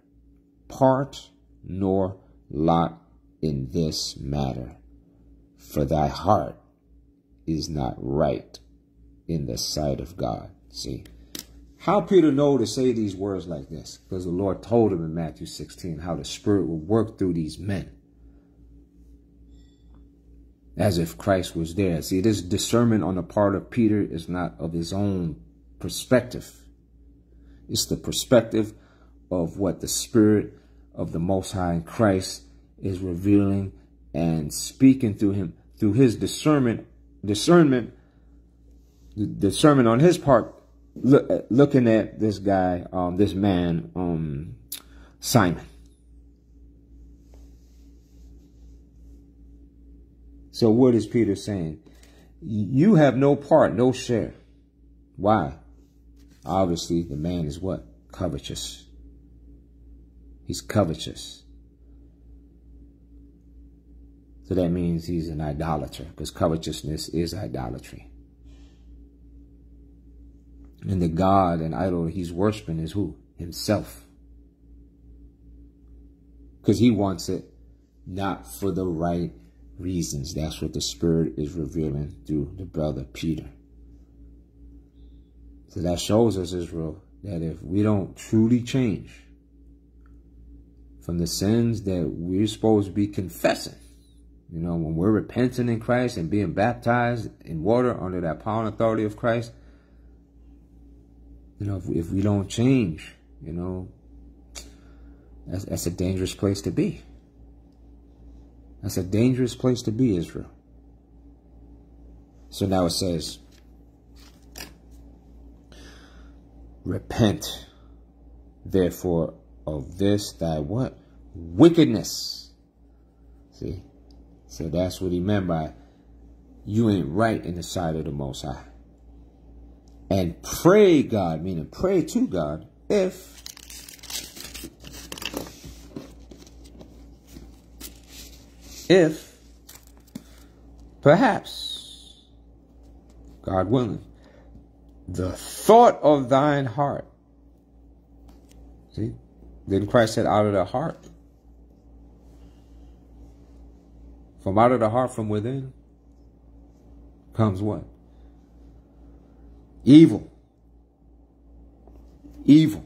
part nor lot in this matter for thy heart is not right in the sight of God. See, how Peter know to say these words like this? Because the Lord told him in Matthew 16 how the Spirit will work through these men. As if Christ was there. See, this discernment on the part of Peter is not of his own perspective. It's the perspective of what the Spirit of the Most High in Christ is revealing and speaking through him through his discernment, discernment, discernment on his part, look, looking at this guy, um, this man, um, Simon. So what is Peter saying? You have no part, no share. Why? Obviously, the man is what? Covetous. He's covetous. So that means he's an idolater because covetousness is idolatry. And the God and idol he's worshiping is who? Himself. Because he wants it not for the right reasons. That's what the Spirit is revealing through the brother Peter. So that shows us, Israel, that if we don't truly change from the sins that we're supposed to be confessing, you know, when we're repenting in Christ and being baptized in water under that power and authority of Christ, you know, if, if we don't change, you know, that's, that's a dangerous place to be. That's a dangerous place to be, Israel. So now it says, Repent, therefore, of this thy what? Wickedness. See? So that's what he meant by you ain't right in the sight of the Most High. And pray God, meaning pray to God, if if perhaps, God willing, the thought of thine heart. See? Then Christ said, out of the heart From out of the heart from within comes what? Evil. Evil.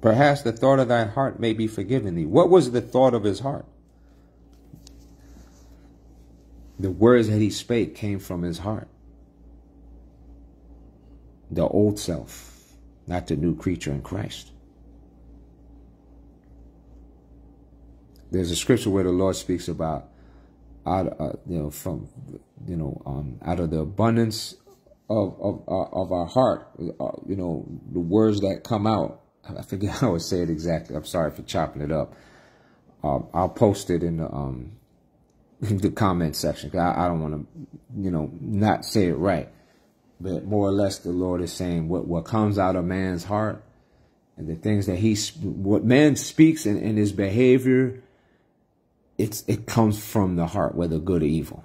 Perhaps the thought of thine heart may be forgiven thee. What was the thought of his heart? The words that he spake came from his heart. The old self, not the new creature in Christ. there's a scripture where the Lord speaks about out uh, you know from you know um, out of the abundance of of uh, of our heart uh, you know the words that come out I forget how I say it exactly I'm sorry for chopping it up um, I'll post it in the um the comment section because I, I don't want to you know not say it right but more or less the Lord is saying what what comes out of man's heart and the things that he, what man speaks in, in his behavior, it's, it comes from the heart, whether good or evil.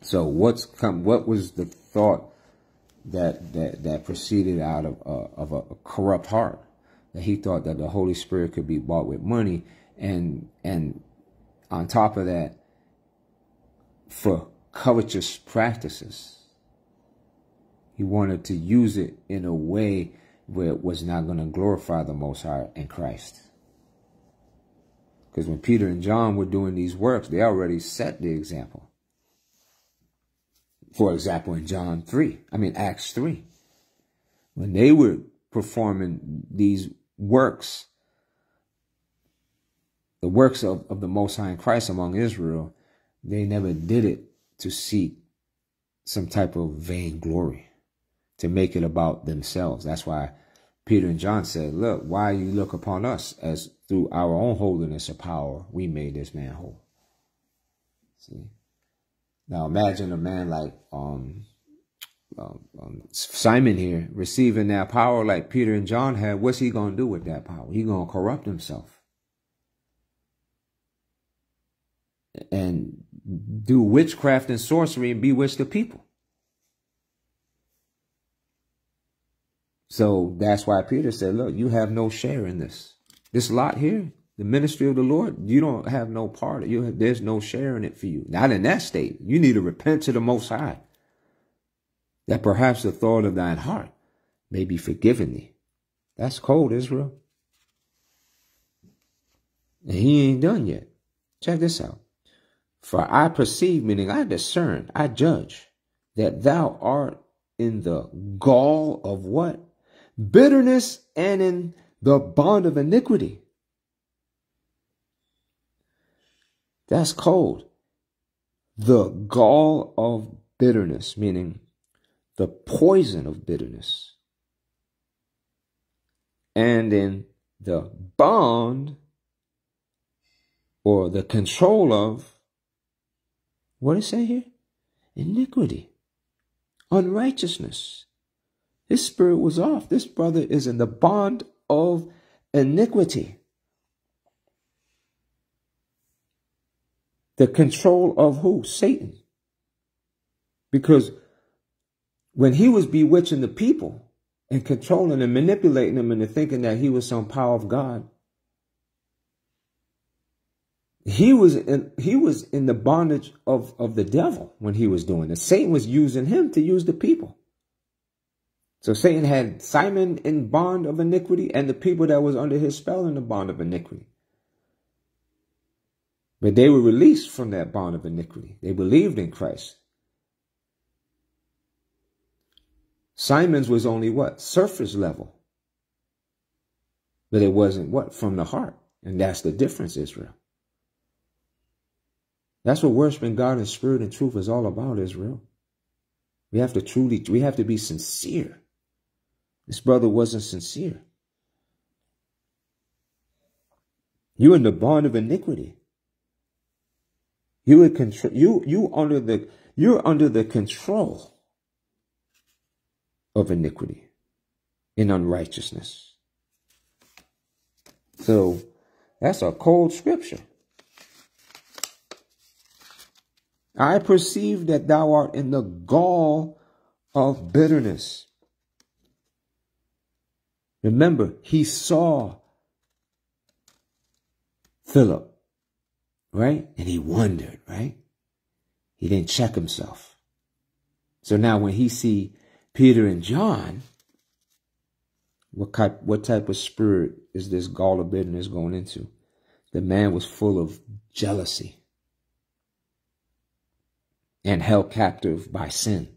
So what's come, what was the thought that, that, that proceeded out of, uh, of a, a corrupt heart? That he thought that the Holy Spirit could be bought with money and, and on top of that, for covetous practices. He wanted to use it in a way where it was not going to glorify the Most High in Christ. Because when Peter and John were doing these works, they already set the example. For example, in John 3, I mean, Acts 3, when they were performing these works, the works of, of the Most High in Christ among Israel, they never did it to seek some type of vainglory, to make it about themselves. That's why Peter and John said, Look, why you look upon us as through our own holiness of power, we made this man whole. See? Now imagine a man like um, um, um, Simon here receiving that power like Peter and John had. What's he going to do with that power? He going to corrupt himself. And do witchcraft and sorcery and bewitch the people. So that's why Peter said, look, you have no share in this. This lot here, the ministry of the Lord, you don't have no part. You there's no share in it for you. Not in that state. You need to repent to the Most High. That perhaps the thought of thine heart may be forgiven thee. That's cold, Israel. And he ain't done yet. Check this out. For I perceive, meaning I discern, I judge, that thou art in the gall of what? Bitterness and in the bond of iniquity. That's cold. The gall of bitterness, meaning the poison of bitterness. And in the bond or the control of what it say here? Iniquity, unrighteousness. His spirit was off. This brother is in the bond of iniquity. The control of who? Satan. Because when he was bewitching the people and controlling and manipulating them into thinking that he was some power of God, he was in, he was in the bondage of, of the devil when he was doing this. Satan was using him to use the people. So Satan had Simon in bond of iniquity and the people that was under his spell in the bond of iniquity. But they were released from that bond of iniquity. They believed in Christ. Simon's was only what? Surface level. But it wasn't what? From the heart. And that's the difference, Israel. That's what worshiping God in spirit and truth is all about, Israel. We have to truly, we have to be sincere. This brother wasn't sincere. You are in the bond of iniquity. You control you you under the you're under the control of iniquity in unrighteousness. So that's a cold scripture. I perceive that thou art in the gall of bitterness. Remember, he saw Philip, right? And he wondered, right? He didn't check himself. So now when he see Peter and John, what type, what type of spirit is this gall of bitterness going into? The man was full of jealousy and held captive by sin.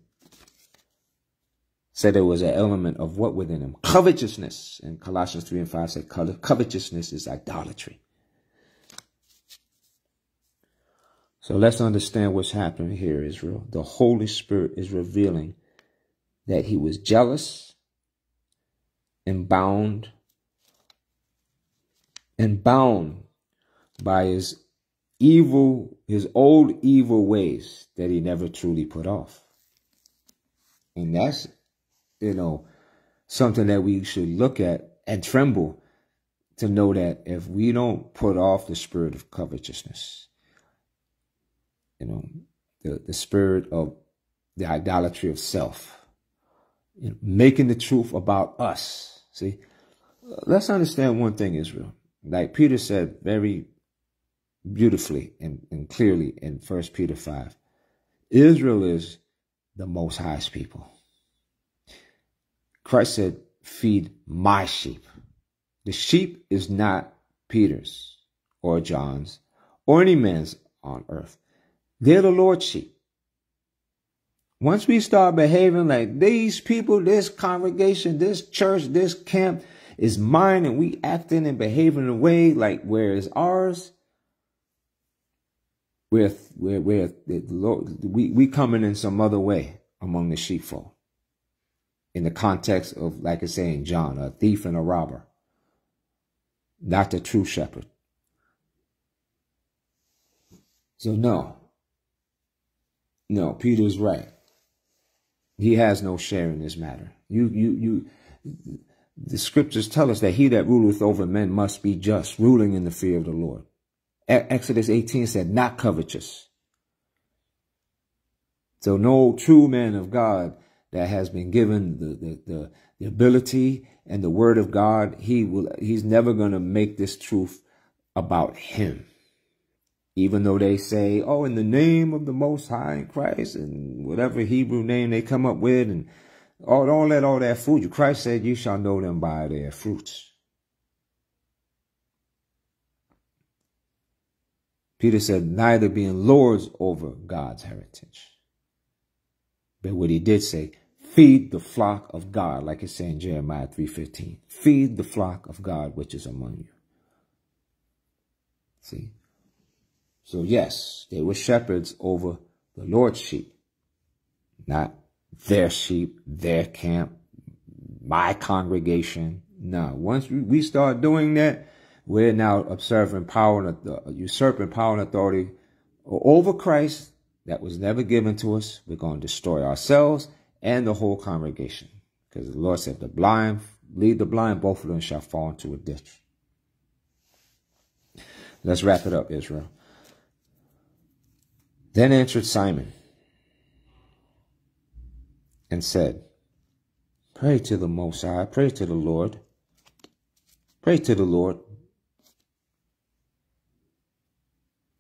Said there was an element of what within him? Covetousness. And Colossians 3 and 5 said covetousness is idolatry. So let's understand what's happening here, Israel. The Holy Spirit is revealing that he was jealous and bound and bound by his evil, his old evil ways that he never truly put off. And that's, you know, something that we should look at and tremble to know that if we don't put off the spirit of covetousness, you know, the, the spirit of the idolatry of self, you know, making the truth about us. See, let's understand one thing, Israel. Like Peter said very beautifully and, and clearly in First Peter 5, Israel is the most highest people. Christ said, feed my sheep. The sheep is not Peter's or John's or any man's on earth. They're the Lord's sheep. Once we start behaving like these people, this congregation, this church, this camp is mine, and we acting and behaving in a way like where is ours, where the Lord we we coming in some other way among the sheepfold. In the context of, like I say in John, a thief and a robber, not the true shepherd. So no, no, Peter's right. He has no share in this matter. You, you, you, the scriptures tell us that he that ruleth over men must be just, ruling in the fear of the Lord. Exodus 18 said, not covetous. So no true man of God that has been given the, the, the, the ability and the word of God, he will, he's never going to make this truth about him. Even though they say, oh, in the name of the Most High in Christ and whatever Hebrew name they come up with and oh, don't let all that fool you. Christ said, you shall know them by their fruits. Peter said, neither being lords over God's heritage. But what he did say, feed the flock of God, like it said in Jeremiah 3.15. Feed the flock of God which is among you. See? So yes, they were shepherds over the Lord's sheep, not their sheep, their camp, my congregation. No, once we start doing that, we're now observing power and uh, usurping power and authority over Christ that was never given to us. We're going to destroy ourselves and the whole congregation. Because the Lord said, the blind, lead the blind, both of them shall fall into a ditch. Let's wrap it up, Israel. Then answered Simon and said, Pray to the Most High, pray to the Lord, pray to the Lord,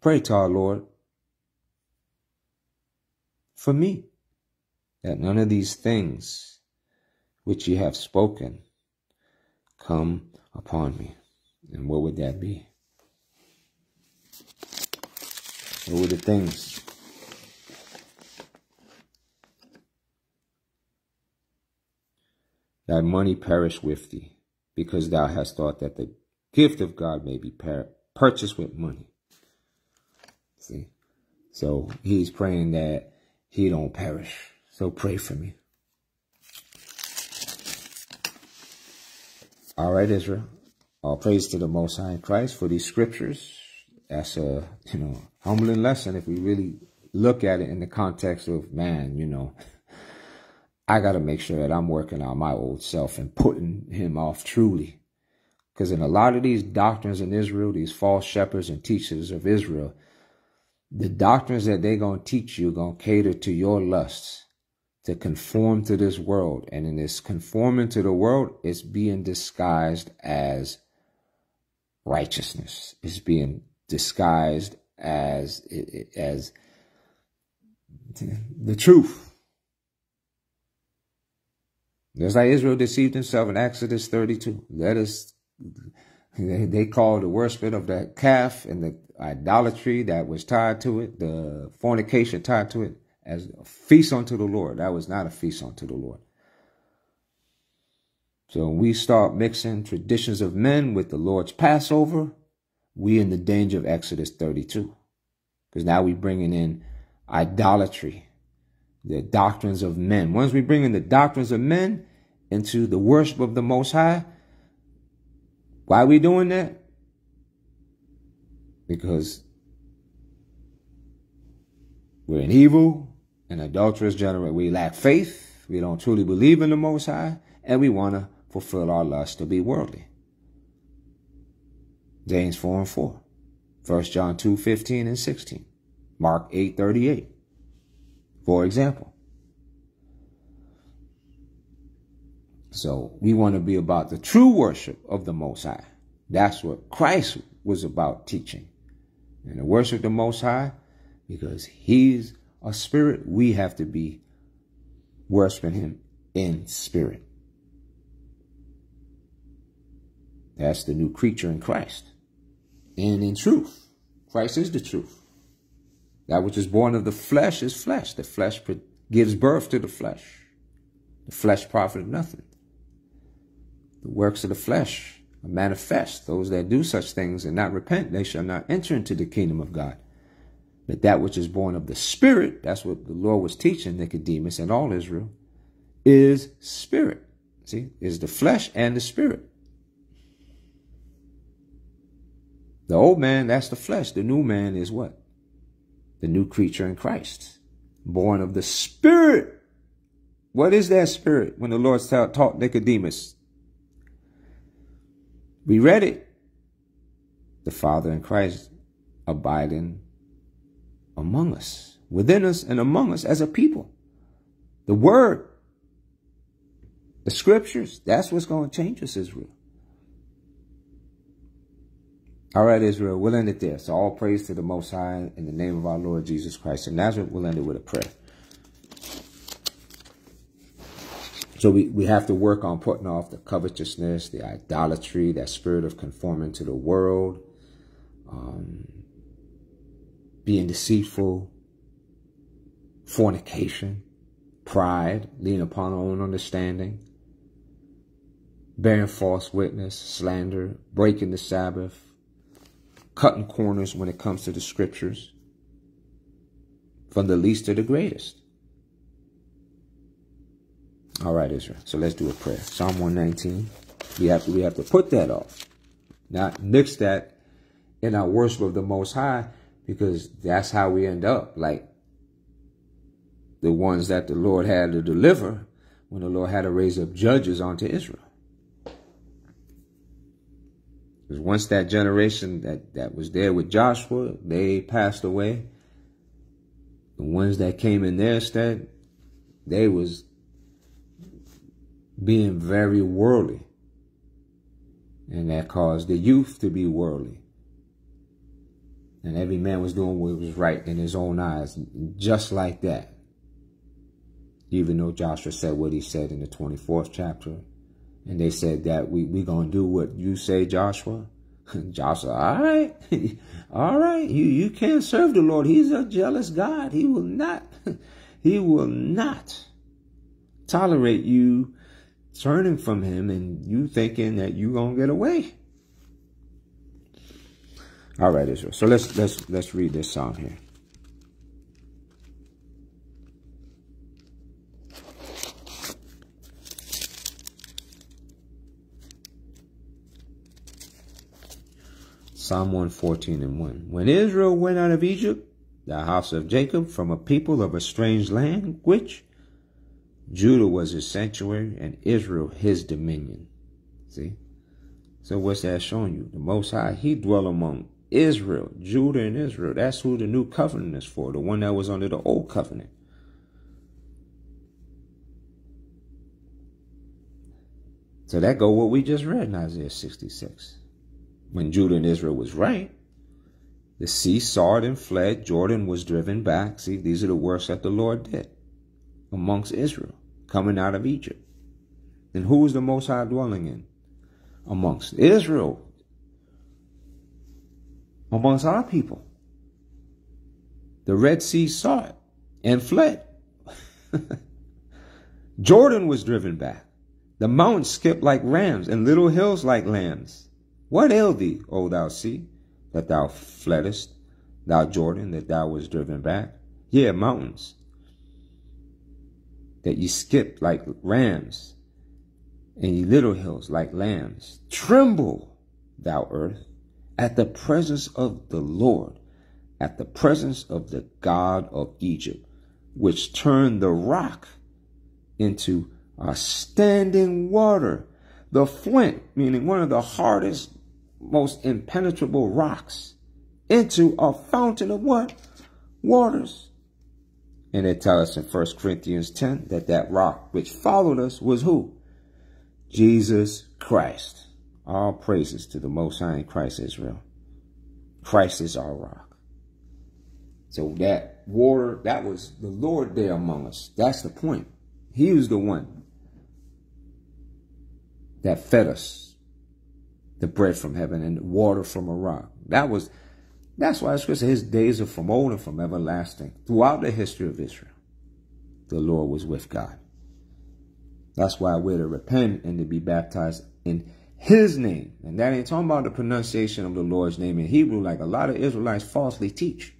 pray to our Lord for me, that none of these things which ye have spoken come upon me. And what would that be? What were the things? Thy money perish with thee, because thou hast thought that the gift of God may be purchased with money. See? So he's praying that he don't perish. So pray for me. All right, Israel. All praise to the Most High Christ for these scriptures. That's a, you know, humbling lesson if we really look at it in the context of, man, you know, I got to make sure that I'm working on my old self and putting him off truly. Because in a lot of these doctrines in Israel, these false shepherds and teachers of Israel, the doctrines that they're going to teach you are going to cater to your lusts, to conform to this world. And in this conforming to the world, it's being disguised as righteousness. It's being disguised as, as the truth. Just like Israel deceived himself in Exodus 32. Let us, they called the worship of the calf and the idolatry that was tied to it, the fornication tied to it, as a feast unto the Lord. That was not a feast unto the Lord. So when we start mixing traditions of men with the Lord's Passover, we in the danger of Exodus 32. Because now we bringing in idolatry, the doctrines of men. Once we bring in the doctrines of men into the worship of the Most High, why are we doing that? Because we're an evil and adulterous generation. We lack faith. We don't truly believe in the Most High, and we want to fulfill our lust to be worldly. James 4 and 4. 1 John 2, 15 and 16. Mark 8, 38. For example. So we want to be about the true worship of the Most High. That's what Christ was about teaching. And to worship the Most High, because He's a spirit, we have to be worshiping Him in spirit. That's the new creature in Christ. And in truth, Christ is the truth. That which is born of the flesh is flesh. The flesh gives birth to the flesh. The flesh profiteth nothing. The works of the flesh manifest. Those that do such things and not repent, they shall not enter into the kingdom of God. But that which is born of the Spirit, that's what the Lord was teaching Nicodemus and all Israel, is spirit. See, is the flesh and the spirit. The old man, that's the flesh. The new man is what? The new creature in Christ, born of the spirit. What is that spirit when the Lord taught Nicodemus? We read it. The Father in Christ abiding among us, within us and among us as a people. The word the scriptures, that's what's going to change us, Israel. All right, Israel, we'll end it there. So all praise to the Most High in the name of our Lord Jesus Christ. And Nazareth, we'll end it with a prayer. So we, we have to work on putting off the covetousness, the idolatry, that spirit of conforming to the world, um, being deceitful, fornication, pride, leaning upon our own understanding, bearing false witness, slander, breaking the Sabbath, cutting corners when it comes to the scriptures, from the least to the greatest. All right, Israel. So let's do a prayer. Psalm 119. We have to, we have to put that off. Not mix that in our worship of the Most High, because that's how we end up. Like the ones that the Lord had to deliver when the Lord had to raise up judges onto Israel. Because once that generation that, that was there with Joshua, they passed away. The ones that came in their stead, they was being very worldly. And that caused the youth to be worldly. And every man was doing what was right in his own eyes, just like that. Even though Joshua said what he said in the 24th chapter, and they said that we we gonna do what you say, Joshua. Joshua, all right, all right, you you can't serve the Lord. He's a jealous God. He will not, he will not tolerate you turning from him and you thinking that you gonna get away. All right, Israel. So let's let's let's read this psalm here. Psalm 114 and 1. When Israel went out of Egypt, the house of Jacob, from a people of a strange land, which Judah was his sanctuary and Israel his dominion. See? So what's that showing you? The Most High, he dwell among Israel, Judah and Israel. That's who the new covenant is for, the one that was under the old covenant. So that go what we just read in Isaiah 66 when Judah and Israel was right, the sea saw it and fled. Jordan was driven back. See, these are the works that the Lord did amongst Israel, coming out of Egypt. And who was the Most High dwelling in? Amongst Israel. Amongst our people. The Red Sea saw it and fled. Jordan was driven back. The mountains skipped like rams and little hills like lambs. What ailed thee, O thou sea, that thou fleddest, thou Jordan, that thou was driven back? Yea, mountains, that ye skip like rams, and ye little hills like lambs. Tremble, thou earth, at the presence of the Lord, at the presence of the God of Egypt, which turned the rock into a standing water the flint, meaning one of the hardest, most impenetrable rocks, into a fountain of what? Waters. And they tell us in 1 Corinthians 10 that that rock which followed us was who? Jesus Christ. All praises to the Most High in Christ Israel. Christ is our rock. So that water, that was the Lord there among us. That's the point. He was the one that fed us the bread from heaven and water from a rock. That was, that's why Scripture his days are from old and from everlasting. Throughout the history of Israel, the Lord was with God. That's why we're to repent and to be baptized in his name. And that ain't talking about the pronunciation of the Lord's name in Hebrew like a lot of Israelites falsely teach.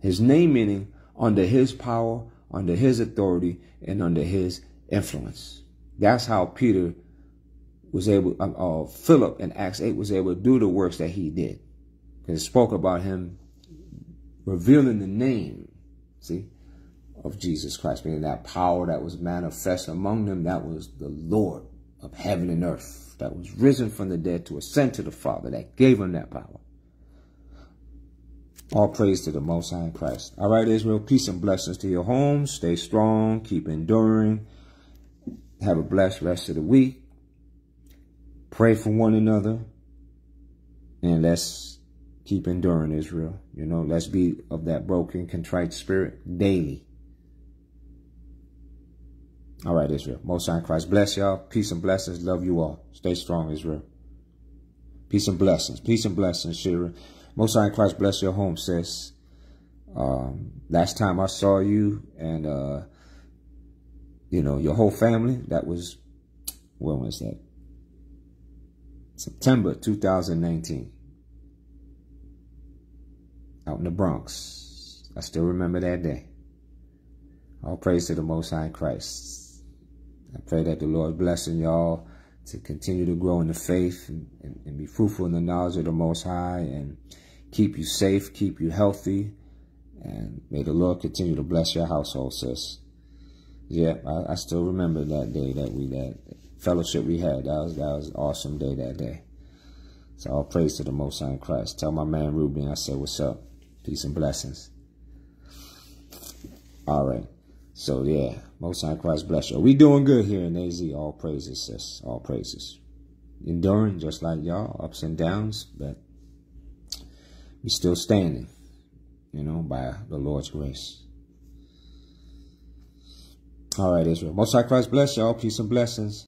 His name meaning under his power, under his authority, and under his influence. That's how Peter was able, uh, uh, Philip in Acts 8 was able to do the works that he did. It spoke about him revealing the name, see, of Jesus Christ, meaning that power that was manifest among them, that was the Lord of heaven and earth, that was risen from the dead to ascend to the Father, that gave him that power. All praise to the Most High Christ. All right, Israel, peace and blessings to your homes. Stay strong, keep enduring. Have a blessed rest of the week. Pray for one another. And let's keep enduring, Israel. You know, let's be of that broken, contrite spirit daily. All right, Israel. Most High Christ bless y'all. Peace and blessings. Love you all. Stay strong, Israel. Peace and blessings. Peace and blessings, Shira. Most High Christ bless your home, sis. Um, last time I saw you and, uh, you know, your whole family, that was, when was that? September 2019. Out in the Bronx. I still remember that day. All praise to the Most High Christ. I pray that the Lord blessing y'all to continue to grow in the faith and, and, and, be fruitful in the knowledge of the Most High and keep you safe, keep you healthy. And may the Lord continue to bless your household, sis. Yeah, I, I still remember that day that we, that fellowship we had. That was, that was an awesome day that day. So all praise to the Most High Christ. Tell my man Ruben I said, what's up? Peace and blessings. All right. So yeah, most High Christ bless you. We doing good here in AZ. All praises, sis. All praises. Enduring just like y'all, ups and downs, but we still standing, you know, by the Lord's grace. All right, Israel. Most High Christ bless y'all. Peace and blessings.